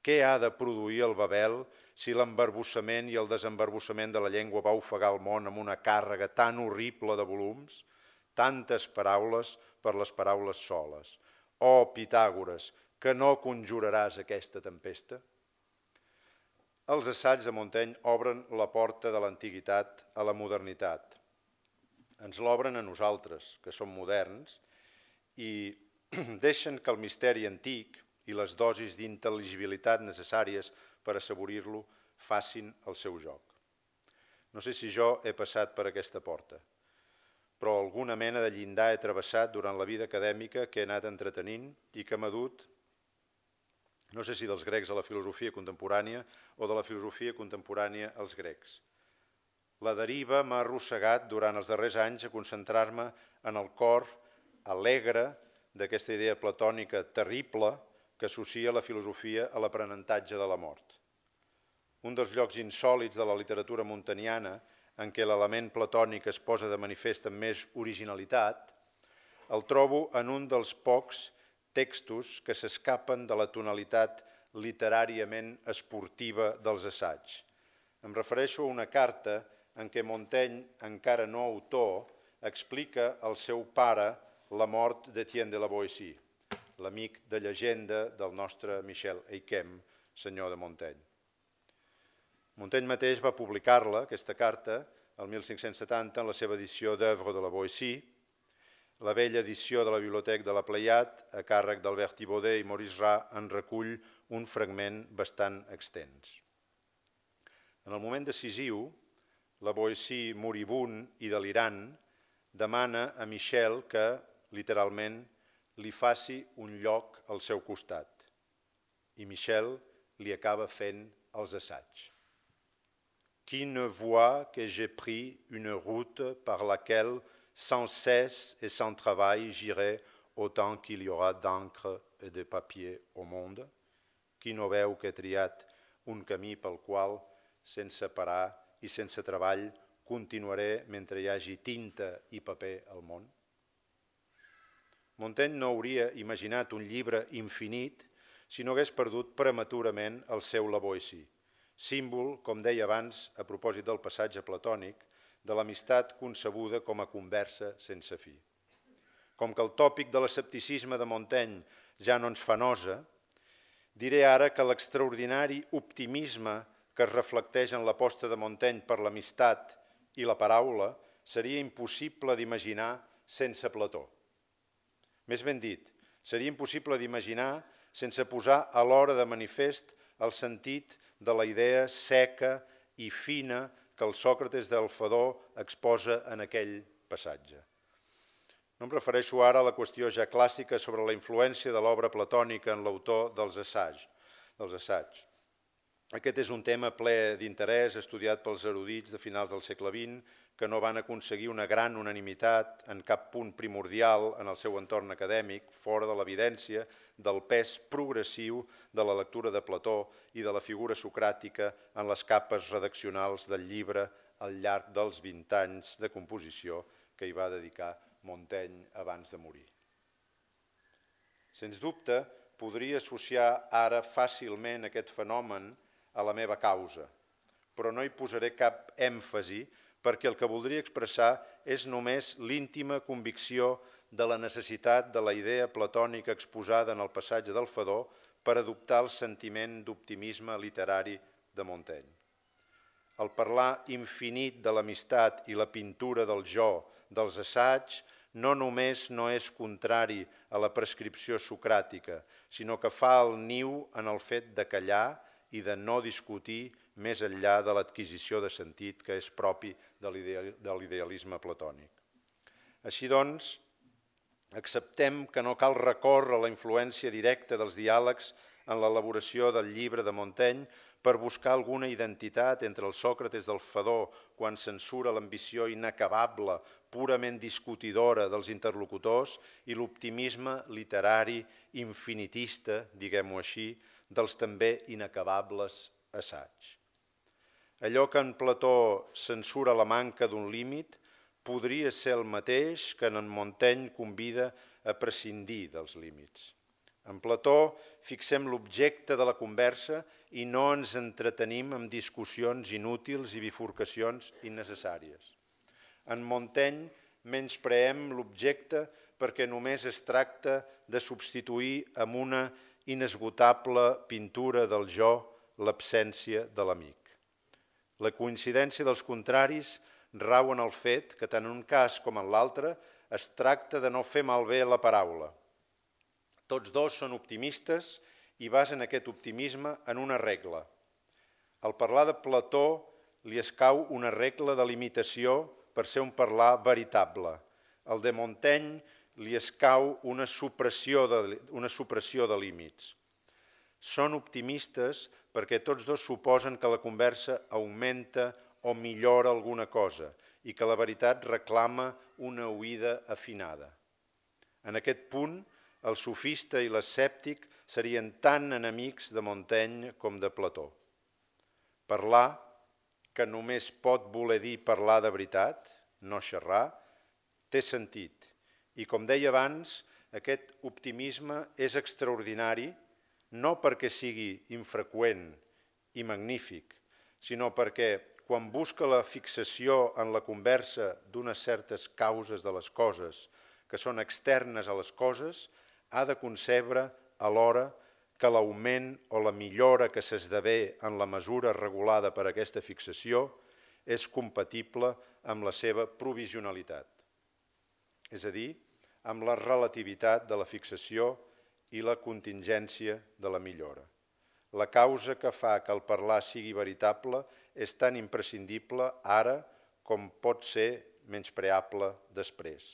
Speaker 2: què ha de produir el Babel si l'embarbussament i el desembarbussament de la llengua va ofegar el món amb una càrrega tan horrible de volums, tantes paraules per les paraules soles? Oh, Pitàgores, que no conjuraràs aquesta tempesta? Els assaigs de Montaigne obren la porta de l'antiguitat a la modernitat. Ens l'obren a nosaltres, que som moderns, i deixen que el misteri antic i les dosis d'intel·ligibilitat necessàries per assaborir-lo facin el seu joc. No sé si jo he passat per aquesta porta, però alguna mena de llindar he travessat durant la vida acadèmica que he anat entretenint i que m'ha dut, no sé si dels grecs a la filosofia contemporània o de la filosofia contemporània als grecs. La deriva m'ha arrossegat durant els darrers anys a concentrar-me en el cor alegre d'aquesta idea platònica terrible que associa la filosofia a l'aprenentatge de la mort. Un dels llocs insòlids de la literatura montaniana en què l'element platònic es posa de manifest amb més originalitat, el trobo en un dels pocs textos que s'escapen de la tonalitat literàriament esportiva dels assaigs. Em refereixo a una carta en què Montaigne, encara no autor, explica al seu pare la mort d'Etienne de la Boissy, l'amic de llegenda del nostre Michel Eiquem, senyor de Montaigne. Montaigne mateix va publicar-la, aquesta carta, el 1570 en la seva edició d'Œuvre de la Boissy, la vella edició de la Biblioteca de la Pleiat, a càrrec d'Albert Thibaudet i Maurice Ra, en recull un fragment bastant extens. En el moment decisiu, la Boissy moribund i delirant demana a Michel que, literalment, li faci un lloc al seu costat. I Michel li acaba fent els assaigs. Qui ne voit que j'ai pris une route par laquelle, sans cesse et sans travail, j'irai autant qu'il y aura d'encre et de papier au monde? Qui no veu que he triat un camí pel qual, sense parar i sense treball, continuaré mentre hi hagi tinta i paper al món? Montaigne no hauria imaginat un llibre infinit si no hagués perdut prematurament el seu Lavoisi, símbol, com deia abans a propòsit del passatge platònic, de l'amistat concebuda com a conversa sense fi. Com que el tòpic de l'escepticisme de Montaigne ja no ens fa nosa, diré ara que l'extraordinari optimisme que es reflecteix en l'aposta de Montaigne per l'amistat i la paraula seria impossible d'imaginar sense Plató. Més ben dit, seria impossible d'imaginar sense posar a l'hora de manifest el sentit de la idea seca i fina que el Sòcrates del Fadó exposa en aquell passatge. No em refereixo ara a la qüestió ja clàssica sobre la influència de l'obra platònica en l'autor dels assaigs, dels assaigs. Aquest és un tema ple d'interès, estudiat pels erudits de finals del segle XX, que no van aconseguir una gran unanimitat en cap punt primordial en el seu entorn acadèmic, fora de l'evidència del pes progressiu de la lectura de Plató i de la figura socràtica en les capes redaccionals del llibre al llarg dels 20 anys de composició que hi va dedicar Montaigne abans de morir. Sens dubte, podria associar ara fàcilment aquest fenomen a la meva causa, però no hi posaré cap èmfasi perquè el que voldria expressar és només l'íntima convicció de la necessitat de la idea platònica exposada en el passatge del Fadó per adoptar el sentiment d'optimisme literari de Montaigne. El parlar infinit de l'amistat i la pintura del jo dels assaigs no només no és contrari a la prescripció socràtica, sinó que fa el niu en el fet de callar i de no discutir més enllà de l'adquisició de sentit que és propi de l'idealisme platònic. Així doncs, acceptem que no cal recórrer a la influència directa dels diàlegs en l'elaboració del llibre de Montaigne per buscar alguna identitat entre el Sòcrates del Fadó quan censura l'ambició inacabable, purament discutidora dels interlocutors i l'optimisme literari infinitista, diguem-ho així, dels també inacabables assaigs. Allò que en Plató censura la manca d'un límit podria ser el mateix que en Montaigne convida a prescindir dels límits. En Plató fixem l'objecte de la conversa i no ens entretenim amb discussions inútils i bifurcacions innecessàries. En Montaigne menyspreem l'objecte perquè només es tracta de substituir amb una inesgotable pintura del jo l'absència de l'amic. La coincidència dels contraris rau en el fet que tant en un cas com en l'altre es tracta de no fer malbé la paraula. Tots dos són optimistes i basen aquest optimisme en una regla. Al parlar de Plató li escau una regla de limitació per ser un parlar veritable. El de Montaigne li escau una supressió de, una supressió de límits. Són optimistes perquè tots dos suposen que la conversa augmenta o millora alguna cosa i que la veritat reclama una oïda afinada. En aquest punt, el sofista i l'escèptic serien tan enemics de Montaigne com de Plató. Parlar, que només pot voler dir parlar de veritat, no xerrar, té sentit i com deia abans, aquest optimisme és extraordinari no perquè sigui infreqüent i magnífic, sinó perquè quan busca la fixació en la conversa d'unes certes causes de les coses que són externes a les coses, ha de concebre alhora que l'augment o la millora que s'esdevé en la mesura regulada per aquesta fixació és compatible amb la seva provisionalitat. És a dir, amb la relativitat de la fixació i la contingència de la millora. La causa que fa que el parlar sigui veritable és tan imprescindible ara com pot ser menyspreable després.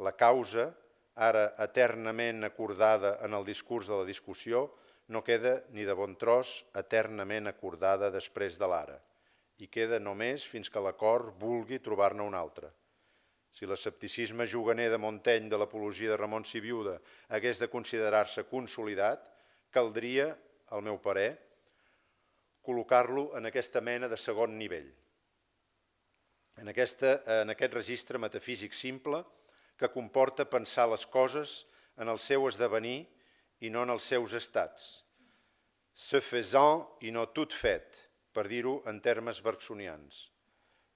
Speaker 2: La causa, ara eternament acordada en el discurs de la discussió, no queda ni de bon tros eternament acordada després de l'ara i queda només fins que l'acord vulgui trobar-ne un altre. Si l'escepticisme juganer de Montaigne de l'apologia de Ramon Sibiuda hagués de considerar-se consolidat, caldria, al meu parer, col·locar-lo en aquesta mena de segon nivell, en, aquesta, en aquest registre metafísic simple que comporta pensar les coses en el seu esdevenir i no en els seus estats. Se faisant i no tot fet, per dir-ho en termes bergsonians.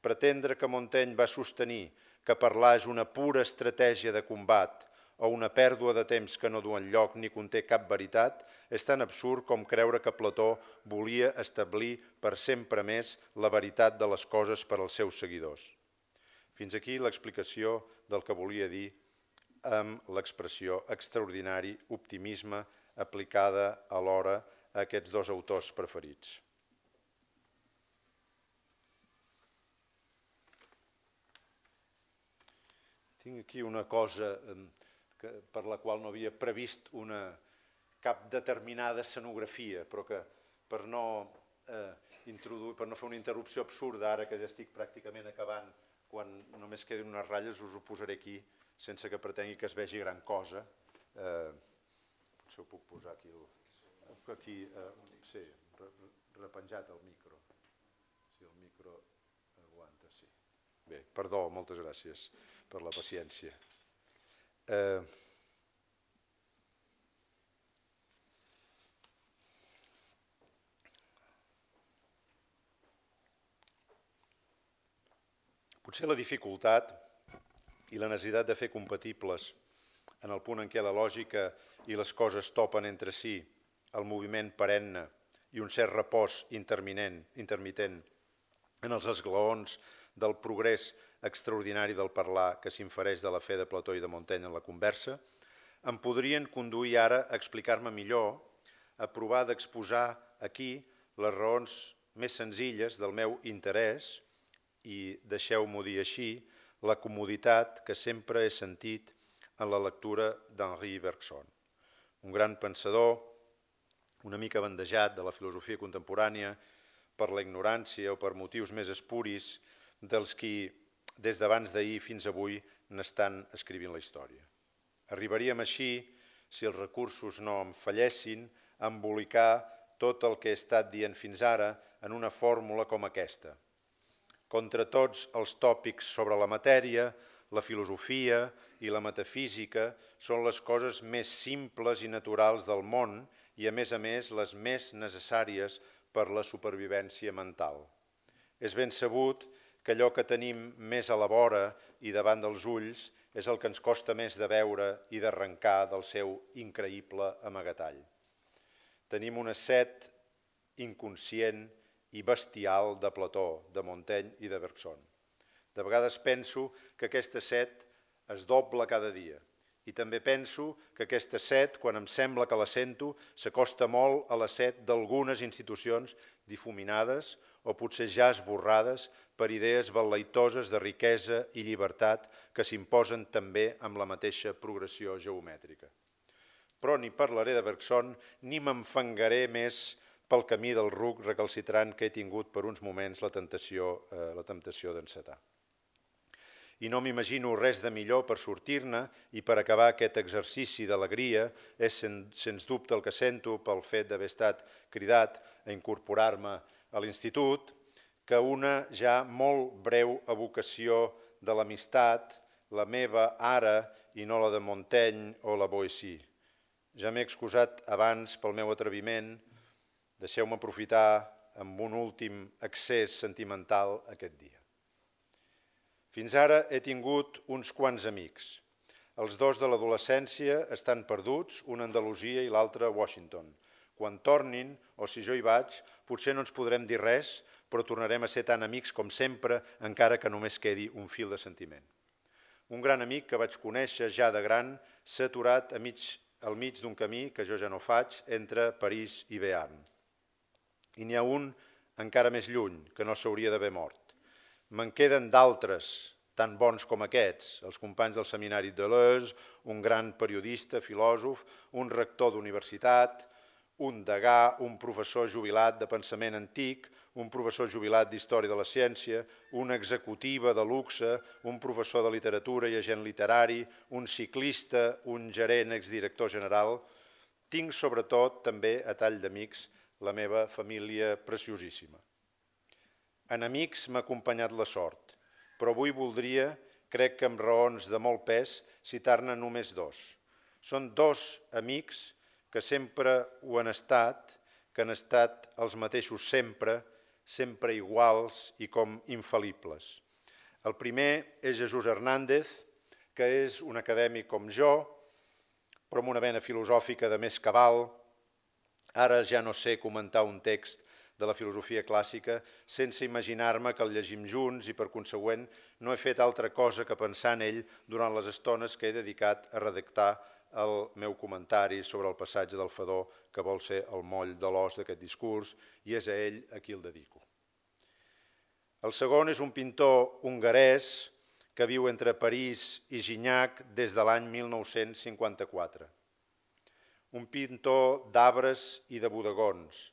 Speaker 2: Pretendre que Montaigne va sostenir que parlar és una pura estratègia de combat o una pèrdua de temps que no duen lloc ni conté cap veritat, és tan absurd com creure que Plató volia establir per sempre més la veritat de les coses per als seus seguidors. Fins aquí l'explicació del que volia dir amb l'expressió extraordinari optimisme aplicada alhora a aquests dos autors preferits. Tinc aquí una cosa per la qual no havia previst una, cap determinada escenografia, però que per no, eh, introduir, per no fer una interrupció absurda ara que ja estic pràcticament acabant, quan només queden unes ratlles us ho posaré aquí sense que pretengui que es vegi gran cosa. Eh, potser ho puc posar aquí, aquí eh, repenjat el micro. Si el micro. Bé, perdó, moltes gràcies per la paciència. Eh, Potser la dificultat i la necessitat de fer compatibles en el punt en què la lògica i les coses topen entre si, el moviment perenne i un cert repòs interminent, intermitent en els esglaons del progrés extraordinari del parlar que s'infereix de la fe de Plató i de Montaigne en la conversa, em podrien conduir ara a explicar-me millor, a provar d'exposar aquí les raons més senzilles del meu interès i, deixeu-m'ho dir així, la comoditat que sempre he sentit en la lectura d'Henri Bergson. Un gran pensador, una mica bandejat de la filosofia contemporània per la ignorància o per motius més espuris dels qui des d'abans d'ahir fins avui n'estan escrivint la història. Arribaríem així, si els recursos no em fallessin, a embolicar tot el que he estat dient fins ara en una fórmula com aquesta – contra tots els tòpics sobre la matèria, la filosofia i la metafísica són les coses més simples i naturals del món i, a més a més, les més necessàries per la supervivència mental. És ben sabut que allò que tenim més a la vora i davant dels ulls és el que ens costa més de veure i d'arrencar del seu increïble amagatall. Tenim una set inconscient i bestial de Plató, de Montaigne i de Bergson. De vegades penso que aquesta set es dobla cada dia i també penso que aquesta set, quan em sembla que la sento, s'acosta molt a la set d'algunes institucions difuminades o potser ja esborrades per idees balaitoses de riquesa i llibertat que s'imposen també amb la mateixa progressió geomètrica. Però ni parlaré de Bergson ni m'enfangaré més pel camí del ruc recalcitrant que he tingut per uns moments la tentació, eh, la temptació d'encetar. I no m'imagino res de millor per sortir-ne i per acabar aquest exercici d'alegria és sen, sens dubte el que sento pel fet d'haver estat cridat a incorporar-me a l'institut, que una ja molt breu evocació de l'amistat, la meva ara i no la de Montaigne o la Boissy. Ja m'he excusat abans pel meu atreviment, Deixeu-me aprofitar amb un últim accés sentimental aquest dia. Fins ara he tingut uns quants amics. Els dos de l'adolescència estan perduts, un a Andalusia i l'altre a Washington. Quan tornin, o si jo hi vaig, potser no ens podrem dir res, però tornarem a ser tan amics com sempre, encara que només quedi un fil de sentiment. Un gran amic que vaig conèixer ja de gran s'ha aturat a mig, al mig d'un camí que jo ja no faig entre París i Béarn i n'hi ha un encara més lluny, que no s'hauria d'haver mort. Me'n queden d'altres, tan bons com aquests, els companys del seminari de Deleuze, un gran periodista, filòsof, un rector d'universitat, un degà, un professor jubilat de pensament antic, un professor jubilat d'història de la ciència, una executiva de luxe, un professor de literatura i agent literari, un ciclista, un gerent exdirector general. Tinc sobretot també a tall d'amics la meva família preciosíssima. En amics m'ha acompanyat la sort, però avui voldria, crec que amb raons de molt pes, citar-ne només dos. Són dos amics que sempre ho han estat, que han estat els mateixos sempre, sempre iguals i com infal·libles. El primer és Jesús Hernández, que és un acadèmic com jo, però amb una vena filosòfica de més cabal, Ara ja no sé comentar un text de la filosofia clàssica sense imaginar-me que el llegim junts i per consegüent no he fet altra cosa que pensar en ell durant les estones que he dedicat a redactar el meu comentari sobre el passatge del Fadó que vol ser el moll de l'os d'aquest discurs i és a ell a qui el dedico. El segon és un pintor hongarès que viu entre París i Gignac des de l'any 1954 un pintor d'arbres i de bodegons.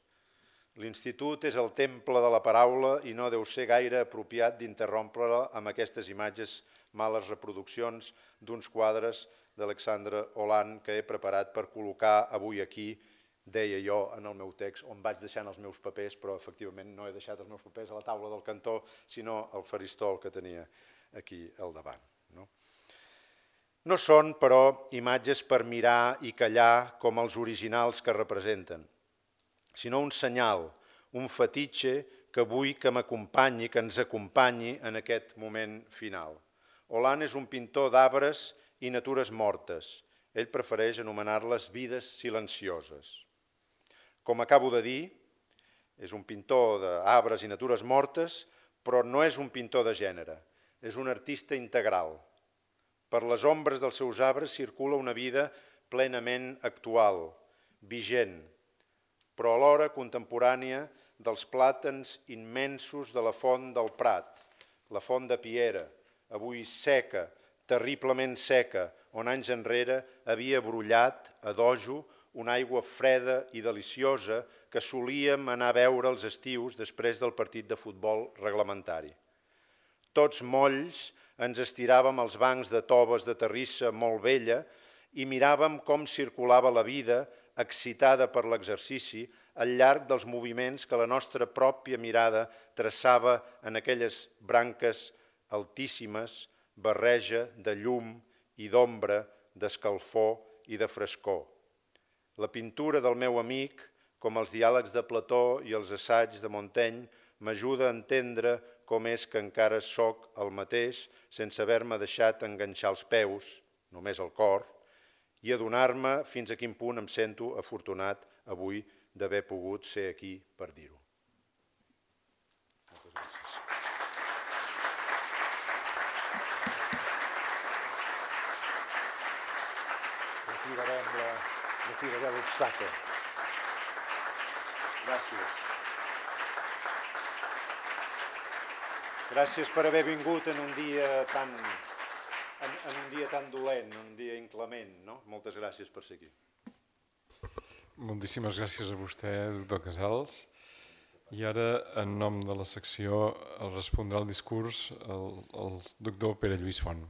Speaker 2: L'institut és el temple de la paraula i no deu ser gaire apropiat d'interrompre-la amb aquestes imatges males reproduccions d'uns quadres d'Alexandre Hollande que he preparat per col·locar avui aquí, deia jo en el meu text, on vaig deixant els meus papers, però efectivament no he deixat els meus papers a la taula del cantó, sinó al faristol que tenia aquí al davant. No? no són, però, imatges per mirar i callar com els originals que representen, sinó un senyal, un fetitxe que vull que m'acompanyi, que ens acompanyi en aquest moment final. Hollande és un pintor d'arbres i natures mortes. Ell prefereix anomenar-les vides silencioses. Com acabo de dir, és un pintor d'arbres i natures mortes, però no és un pintor de gènere, és un artista integral. Per les ombres dels seus arbres circula una vida plenament actual, vigent, però alhora contemporània dels plàtans immensos de la font del Prat, la font de Piera, avui seca, terriblement seca, on anys enrere havia brullat a dojo una aigua freda i deliciosa que solíem anar a veure els estius després del partit de futbol reglamentari. Tots molls ens estiràvem als bancs de toves de terrissa molt vella i miràvem com circulava la vida, excitada per l'exercici, al llarg dels moviments que la nostra pròpia mirada traçava en aquelles branques altíssimes, barreja de llum i d'ombra, d'escalfor i de frescor. La pintura del meu amic, com els diàlegs de Plató i els assaigs de Montaigne, m'ajuda a entendre com és que encara sóc el mateix sense haver-me deixat enganxar els peus, només el cor, i adonar-me fins a quin punt em sento afortunat avui d'haver pogut ser aquí per dir-ho. retirarem la, retirarem l'obstacle. Gràcies. Gràcies per haver vingut en un dia tan, en, en un dia tan dolent, un dia inclement. No? Moltes gràcies per ser aquí.
Speaker 1: Moltíssimes gràcies a vostè, doctor Casals. I ara, en nom de la secció, el respondrà el discurs el, el doctor Pere Lluís Font.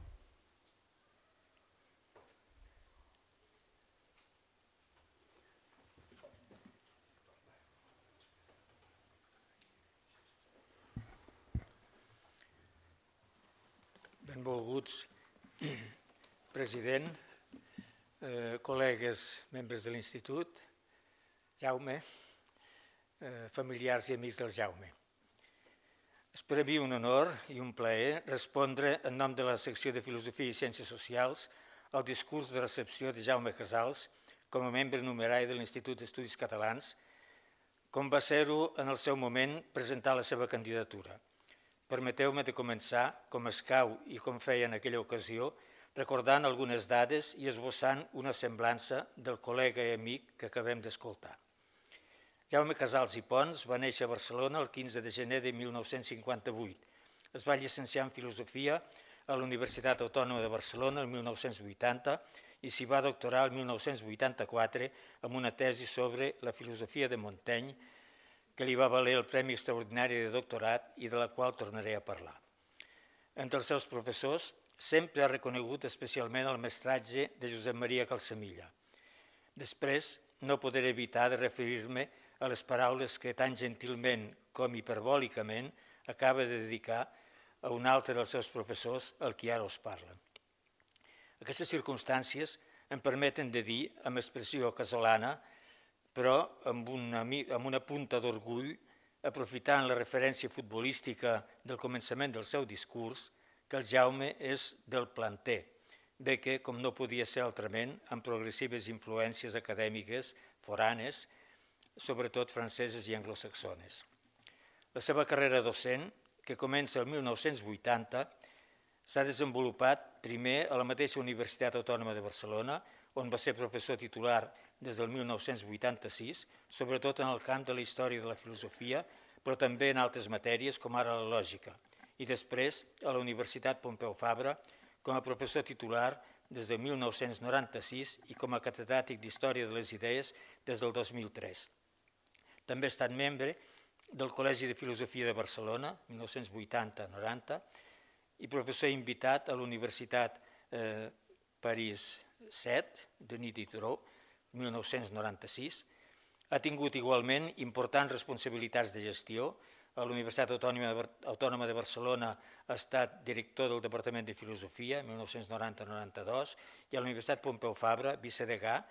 Speaker 3: benvolguts president, eh, col·legues, membres de l'Institut, Jaume, eh, familiars i amics del Jaume. És per a mi un honor i un plaer respondre en nom de la secció de Filosofia i Ciències Socials al discurs de recepció de Jaume Casals com a membre numerari de l'Institut d'Estudis Catalans, com va ser-ho en el seu moment presentar la seva candidatura. Permeteu-me de començar, com escau i com feia en aquella ocasió, recordant algunes dades i esbossant una semblança del col·lega i amic que acabem d'escoltar. Jaume Casals i Pons va néixer a Barcelona el 15 de gener de 1958. Es va llicenciar en Filosofia a la Universitat Autònoma de Barcelona el 1980 i s'hi va doctorar el 1984 amb una tesi sobre la filosofia de Montaigne que li va valer el Premi Extraordinari de Doctorat i de la qual tornaré a parlar. Entre els seus professors sempre ha reconegut especialment el mestratge de Josep Maria Calsamilla. Després no podré evitar de referir-me a les paraules que tan gentilment com hiperbòlicament acaba de dedicar a un altre dels seus professors, el qui ara us parla. Aquestes circumstàncies em permeten de dir, amb expressió casolana, però amb una, amb una punta d'orgull, aprofitant la referència futbolística del començament del seu discurs, que el Jaume és del planter, bé que, com no podia ser altrament, amb progressives influències acadèmiques foranes, sobretot franceses i anglosaxones. La seva carrera docent, que comença el 1980, s'ha desenvolupat primer a la mateixa Universitat Autònoma de Barcelona, on va ser professor titular des del 1986, sobretot en el camp de la història de la filosofia, però també en altres matèries com ara la lògica, i després a la Universitat Pompeu Fabra com a professor titular des de 1996 i com a catedràtic d'Història de les Idees des del 2003. També ha estat membre del Col·legi de Filosofia de Barcelona, 1980-90, i professor invitat a la Universitat eh, París 7, Denis Diderot, 1996. Ha tingut igualment importants responsabilitats de gestió. A la Universitat Autònoma de Barcelona ha estat director del Departament de Filosofia, 1990-92, i a la Universitat Pompeu Fabra, vicedegà,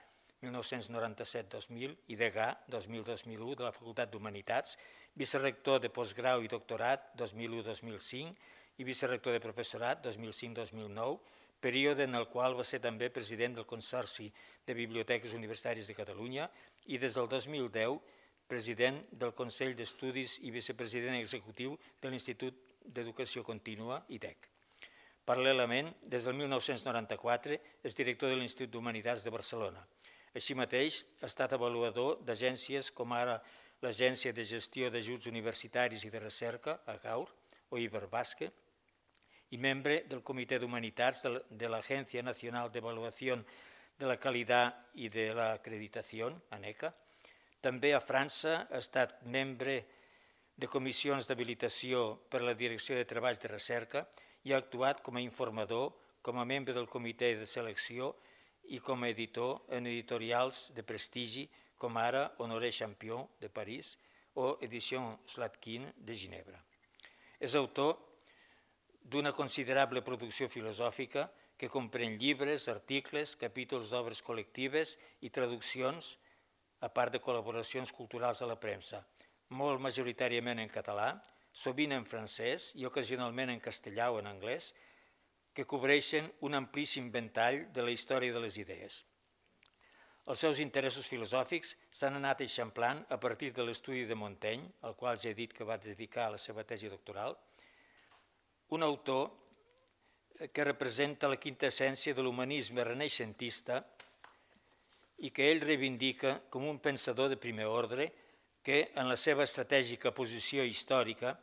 Speaker 3: 1997-2000, i degà, 2000-2001, de la Facultat d'Humanitats, vicerrector de postgrau i doctorat, 2001-2005, i vicerrector de professorat 2005-2009, període en el qual va ser també president del Consorci de Biblioteques Universitàries de Catalunya i des del 2010 president del Consell d'Estudis i vicepresident executiu de l'Institut d'Educació Contínua, IDEC. Paral·lelament, des del 1994 és director de l'Institut d'Humanitats de Barcelona. Així mateix, ha estat avaluador d'agències com ara l'Agència de Gestió d'Ajuts Universitaris i de Recerca, AGAUR, o Iberbasque, y membre del Comité de Humanitats de la Agencia Nacional de Evaluación de la Qualitat i de l'Acreditació, ANECA. També a França ha estat membre de comissions d'habilitació per a la Direcció de Treballs de Recerca i ha actuat com a informador, com a membre del comitè de selecció i com a editor en editorials de prestigi com ara Honoré Champion de París o Edició Slatkin de Ginebra. És autor d'una considerable producció filosòfica que comprèn llibres, articles, capítols d'obres col·lectives i traduccions, a part de col·laboracions culturals a la premsa, molt majoritàriament en català, sovint en francès i ocasionalment en castellà o en anglès, que cobreixen un amplíssim ventall de la història de les idees. Els seus interessos filosòfics s'han anat eixamplant a partir de l'estudi de Montaigne, al qual ja he dit que va dedicar la seva tesi doctoral, un autor que representa la quinta essència de l'humanisme renaixentista i que ell reivindica com un pensador de primer ordre que, en la seva estratègica posició històrica,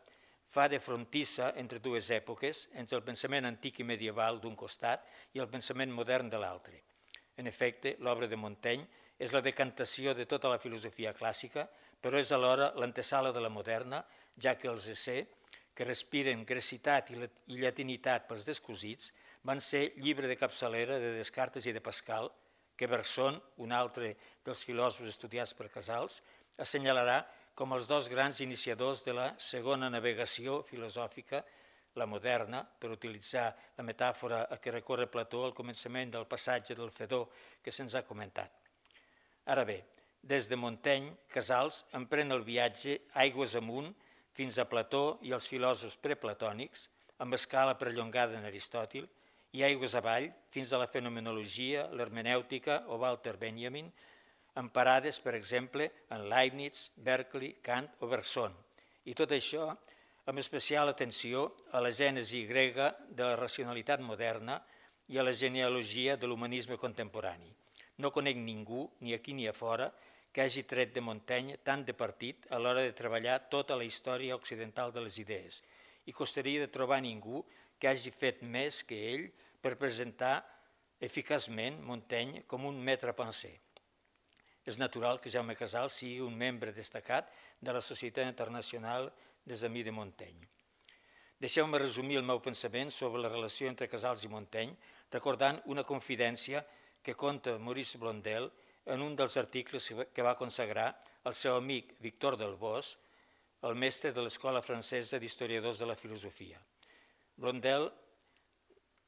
Speaker 3: fa de frontissa entre dues èpoques, entre el pensament antic i medieval d'un costat i el pensament modern de l'altre. En efecte, l'obra de Montaigne és la decantació de tota la filosofia clàssica, però és alhora l'antesala de la moderna, ja que els essais que respiren grecitat i llatinitat pels descosits, van ser llibre de capçalera de Descartes i de Pascal, que Berson, un altre dels filòsofs estudiats per Casals, assenyalarà com els dos grans iniciadors de la segona navegació filosòfica, la moderna, per utilitzar la metàfora a què recorre Plató al començament del passatge del Fedó que se'ns ha comentat. Ara bé, des de Montaigne, Casals emprèn el viatge aigües amunt fins a Plató i els filòsofs preplatònics, amb escala perllongada en Aristòtil, i aigües avall fins a la fenomenologia, l'hermenèutica o Walter Benjamin, emparades, per exemple, en Leibniz, Berkeley, Kant o Bergson. I tot això amb especial atenció a la gènesi grega de la racionalitat moderna i a la genealogia de l'humanisme contemporani. No conec ningú, ni aquí ni a fora, que hagi tret de Montaigne tant de partit a l'hora de treballar tota la història occidental de les idees i costaria de trobar ningú que hagi fet més que ell per presentar eficaçment Montaigne com un maître pensée. És natural que Jaume Casals sigui un membre destacat de la Societat Internacional des Amis de Montaigne. Deixeu-me resumir el meu pensament sobre la relació entre Casals i Montaigne recordant una confidència que conta Maurice Blondel en un dels articles que va consagrar al seu amic Victor del Bosch, el mestre de l'Escola Francesa d'Historiadors de la Filosofia. Blondel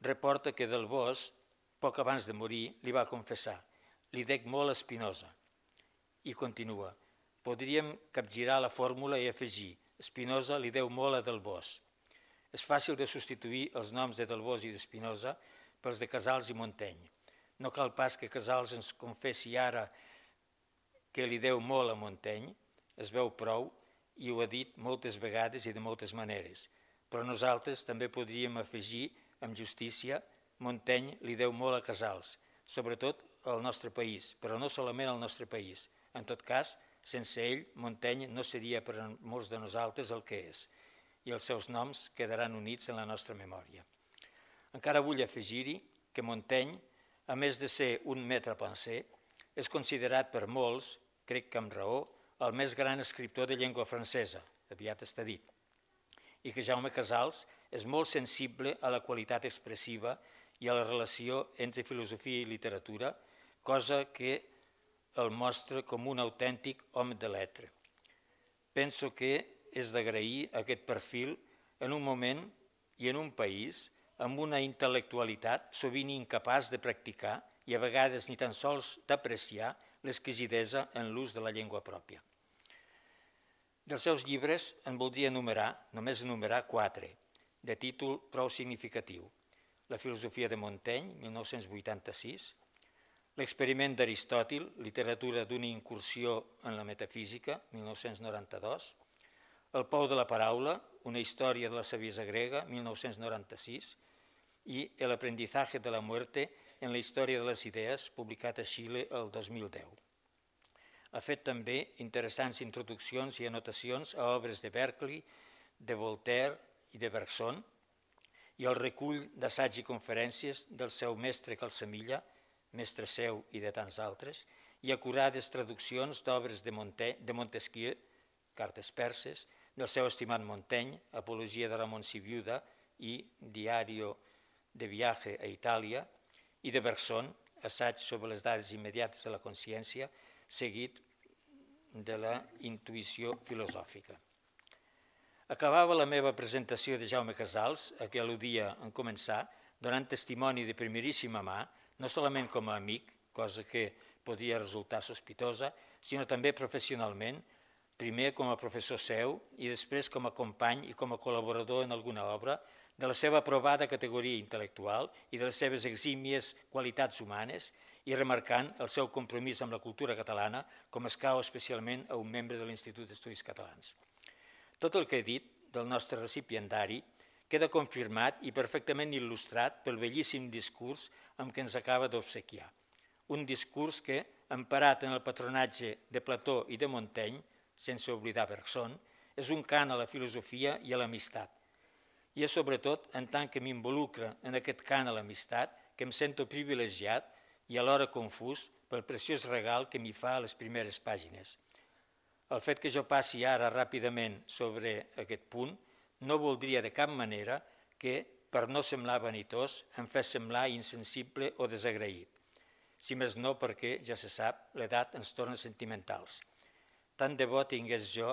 Speaker 3: reporta que del Bosch, poc abans de morir, li va confessar «Li dec molt a Spinoza». I continua «Podríem capgirar la fórmula i afegir Spinoza li deu molt a del Bosch». És fàcil de substituir els noms de del Bosch i de Spinoza pels de Casals i Montaigne. No cal pas que Casals ens confessi ara que li deu molt a Montaigne, es veu prou i ho ha dit moltes vegades i de moltes maneres. Però nosaltres també podríem afegir, amb justícia, Montaigne li deu molt a Casals, sobretot al nostre país, però no solament al nostre país. En tot cas, sense ell, Montaigne no seria per a molts de nosaltres el que és, i els seus noms quedaran units en la nostra memòria. Encara vull afegir-hi que Montaigne a més de ser un maître pensé, és considerat per molts, crec que amb raó, el més gran escriptor de llengua francesa, aviat està dit, i que Jaume Casals és molt sensible a la qualitat expressiva i a la relació entre filosofia i literatura, cosa que el mostra com un autèntic home de letre. Penso que és d'agrair aquest perfil en un moment i en un país amb una intel·lectualitat sovint incapaç de practicar i a vegades ni tan sols d'apreciar l'exquisidesa en l'ús de la llengua pròpia. Dels seus llibres en voldria enumerar, només enumerar quatre, de títol prou significatiu. La filosofia de Montaigne, 1986, L'experiment d'Aristòtil, literatura d'una incursió en la metafísica, 1992, El pou de la paraula, una història de la saviesa grega, 1996, i El de la muerte en la història de les idees, publicat a Xile el 2010. Ha fet també interessants introduccions i anotacions a obres de Berkeley, de Voltaire i de Bergson, i el recull d'assaig i conferències del seu mestre Calsamilla, mestre seu i de tants altres, i acurades traduccions d'obres de, Monte, de Montesquieu, cartes perses, del seu estimat Montaigne, Apologia de Ramon Sibiuda i Diario de viatge a Itàlia, i de Bergson, assaig sobre les dades immediates de la consciència, seguit de la intuïció filosòfica. Acabava la meva presentació de Jaume Casals, a què al·ludia en començar, donant testimoni de primeríssima mà no solament com a amic, cosa que podria resultar sospitosa, sinó també professionalment, primer com a professor seu i després com a company i com a col·laborador en alguna obra, de la seva aprovada categoria intel·lectual i de les seves exímies qualitats humanes i remarcant el seu compromís amb la cultura catalana com escau especialment a un membre de l'Institut d'Estudis Catalans. Tot el que he dit del nostre recipientari queda confirmat i perfectament il·lustrat pel bellíssim discurs amb què ens acaba d'obsequiar. Un discurs que, emparat en el patronatge de Plató i de Montaigne, sense oblidar Bergson, és un cant a la filosofia i a l'amistat. I és sobretot en tant que m'involucra en aquest cant a l'amistat que em sento privilegiat i alhora confús pel preciós regal que m'hi fa a les primeres pàgines. El fet que jo passi ara ràpidament sobre aquest punt no voldria de cap manera que per no semblar vanitós, em fes semblar insensible o desagraït. Si més no perquè, ja se sap, l'edat ens torna sentimentals. Tant de bo tingués jo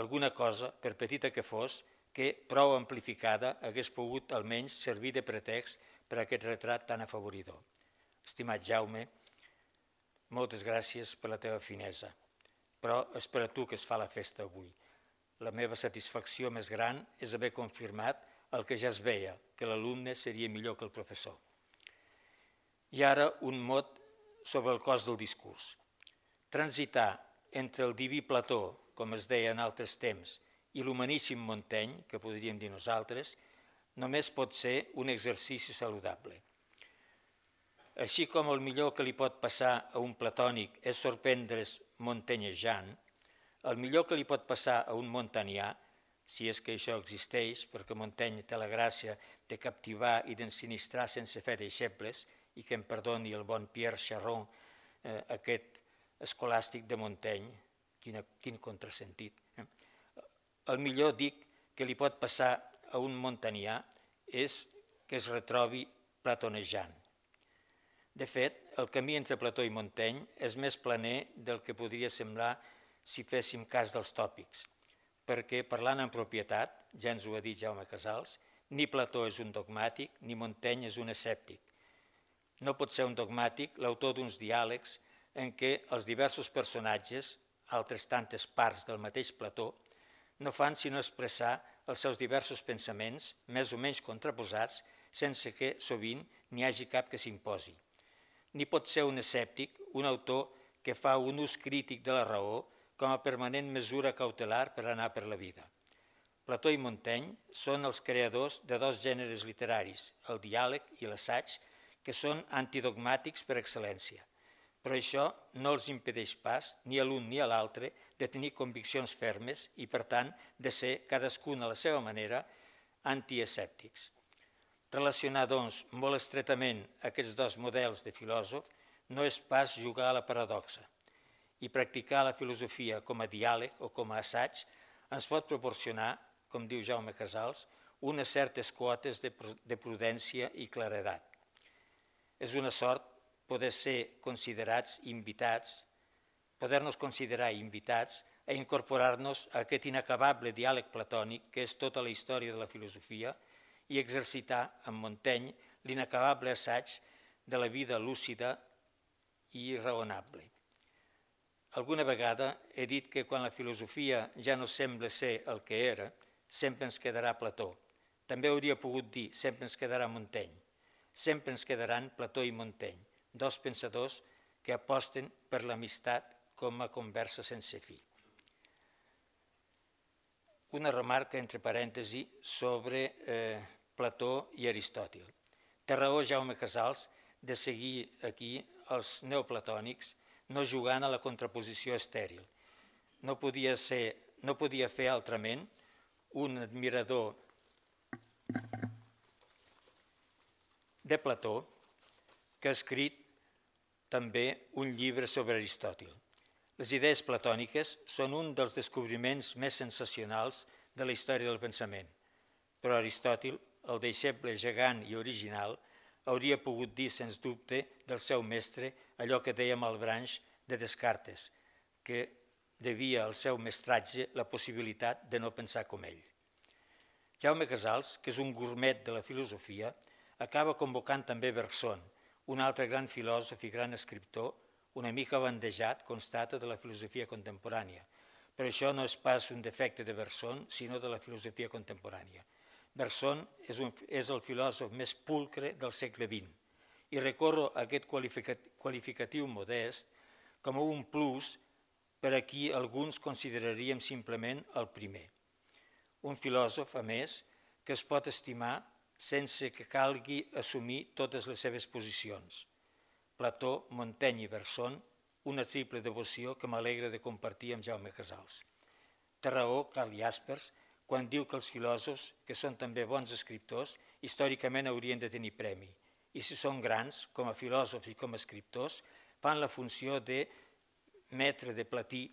Speaker 3: alguna cosa, per petita que fos, que, prou amplificada, hagués pogut almenys servir de pretext per a aquest retrat tan afavoridor. Estimat Jaume, moltes gràcies per la teva finesa, però és per a tu que es fa la festa avui. La meva satisfacció més gran és haver confirmat el que ja es veia, que l'alumne seria millor que el professor. I ara un mot sobre el cos del discurs. Transitar entre el diví Plató, com es deia en altres temps, i l'humaníssim Montaigne, que podríem dir nosaltres, només pot ser un exercici saludable. Així com el millor que li pot passar a un platònic és sorprendre's montagnejant, el millor que li pot passar a un montanià si és que això existeix, perquè Montaigne té la gràcia de captivar i d'ensinistrar sense fer deixebles, i que em perdoni el bon Pierre Charron, eh, aquest escolàstic de Montaigne, quin, quin contrasentit. Eh? El millor, dic, que li pot passar a un montanià és que es retrobi platonejant. De fet, el camí entre Plató i Montaigne és més planer del que podria semblar si féssim cas dels tòpics perquè parlant en propietat, ja ens ho ha dit Jaume Casals, ni Plató és un dogmàtic, ni Montaigne és un escèptic. No pot ser un dogmàtic l'autor d'uns diàlegs en què els diversos personatges, altres tantes parts del mateix Plató, no fan sinó expressar els seus diversos pensaments, més o menys contraposats, sense que sovint n'hi hagi cap que s'imposi. Ni pot ser un escèptic, un autor que fa un ús crític de la raó, com a permanent mesura cautelar per anar per la vida. Plató i Montaigne són els creadors de dos gèneres literaris, el diàleg i l'assaig, que són antidogmàtics per excel·lència. Però això no els impedeix pas, ni a l'un ni a l'altre, de tenir conviccions fermes i, per tant, de ser, cadascun a la seva manera, antiescèptics. Relacionar, doncs, molt estretament aquests dos models de filòsof no és pas jugar a la paradoxa, i practicar la filosofia com a diàleg o com a assaig ens pot proporcionar, com diu Jaume Casals, unes certes quotes de prudència i claredat. És una sort poder ser considerats invitats, poder-nos considerar invitats a incorporar-nos a aquest inacabable diàleg platònic que és tota la història de la filosofia i exercitar amb Montaigne l'inacabable assaig de la vida lúcida i raonable. Alguna vegada he dit que quan la filosofia ja no sembla ser el que era, sempre ens quedarà Plató. També hauria pogut dir sempre ens quedarà Montaigne. Sempre ens quedaran Plató i Montaigne, dos pensadors que aposten per l'amistat com a conversa sense fi. Una remarca entre parèntesi sobre eh, Plató i Aristòtil. Té raó Jaume Casals de seguir aquí els neoplatònics no jugant a la contraposició estèril. No podia, ser, no podia fer altrament un admirador de Plató que ha escrit també un llibre sobre Aristòtil. Les idees platòniques són un dels descobriments més sensacionals de la història del pensament, però Aristòtil, el deixeble gegant i original, hauria pogut dir, sens dubte, del seu mestre allò que deia Malbranche de Descartes, que devia al seu mestratge la possibilitat de no pensar com ell. Jaume Casals, que és un gourmet de la filosofia, acaba convocant també Bergson, un altre gran filòsof i gran escriptor, una mica bandejat, constata, de la filosofia contemporània. Però això no és pas un defecte de Bergson, sinó de la filosofia contemporània. Bergson és, un, és el filòsof més pulcre del segle XX i recorro aquest qualificatiu modest com a un plus per a qui alguns consideraríem simplement el primer. Un filòsof, a més, que es pot estimar sense que calgui assumir totes les seves posicions. Plató, Montaigne i Bergson, una triple devoció que m'alegra de compartir amb Jaume Casals. Té raó Carl Jaspers quan diu que els filòsofs, que són també bons escriptors, històricament haurien de tenir premi. I si són grans, com a filòsofs i com a escriptors, fan la funció de metre de platí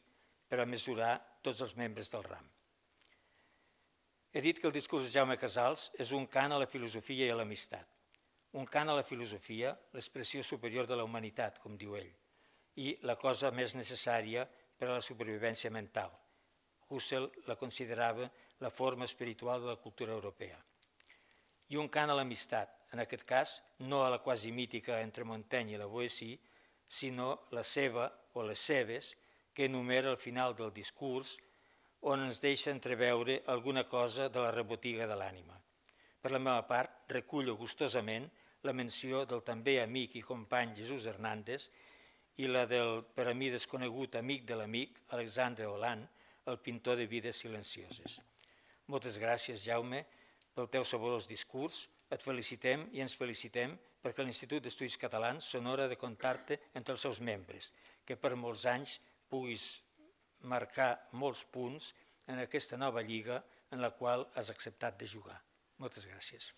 Speaker 3: per a mesurar tots els membres del ram. He dit que el discurs de Jaume Casals és un cant a la filosofia i a l'amistat. Un cant a la filosofia, l'expressió superior de la humanitat, com diu ell, i la cosa més necessària per a la supervivència mental. Husserl la considerava la forma espiritual de la cultura europea. I un cant a l'amistat, en aquest cas no a la quasi mítica entre Montaigne i la Boétie, sinó la seva o les seves, que enumera al final del discurs, on ens deixa entreveure alguna cosa de la rebotiga de l'ànima. Per la meva part, recullo gustosament la menció del també amic i company Jesús Hernández i la del, per a mi desconegut amic de l'amic, Alexandre Hollande, el pintor de vides silencioses. Moltes gràcies, Jaume, pel teu saborós discurs. Et felicitem i ens felicitem perquè l'Institut d'Estudis Catalans s'honora de comptar-te entre els seus membres, que per molts anys puguis marcar molts punts en aquesta nova lliga en la qual has acceptat de jugar. Moltes gràcies.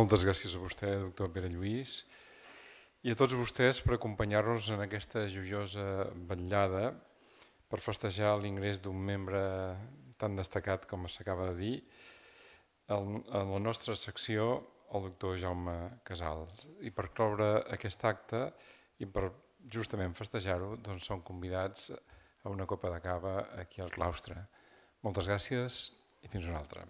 Speaker 1: Moltes gràcies a vostè, doctor Pere Lluís, i a tots vostès per acompanyar-nos en aquesta joiosa vetllada per festejar l'ingrés d'un membre tan destacat com s'acaba de dir en la nostra secció el doctor Jaume Casals. I per cloure aquest acte i per justament festejar-ho, doncs són convidats a una copa de cava aquí al claustre. Moltes gràcies i fins una altra.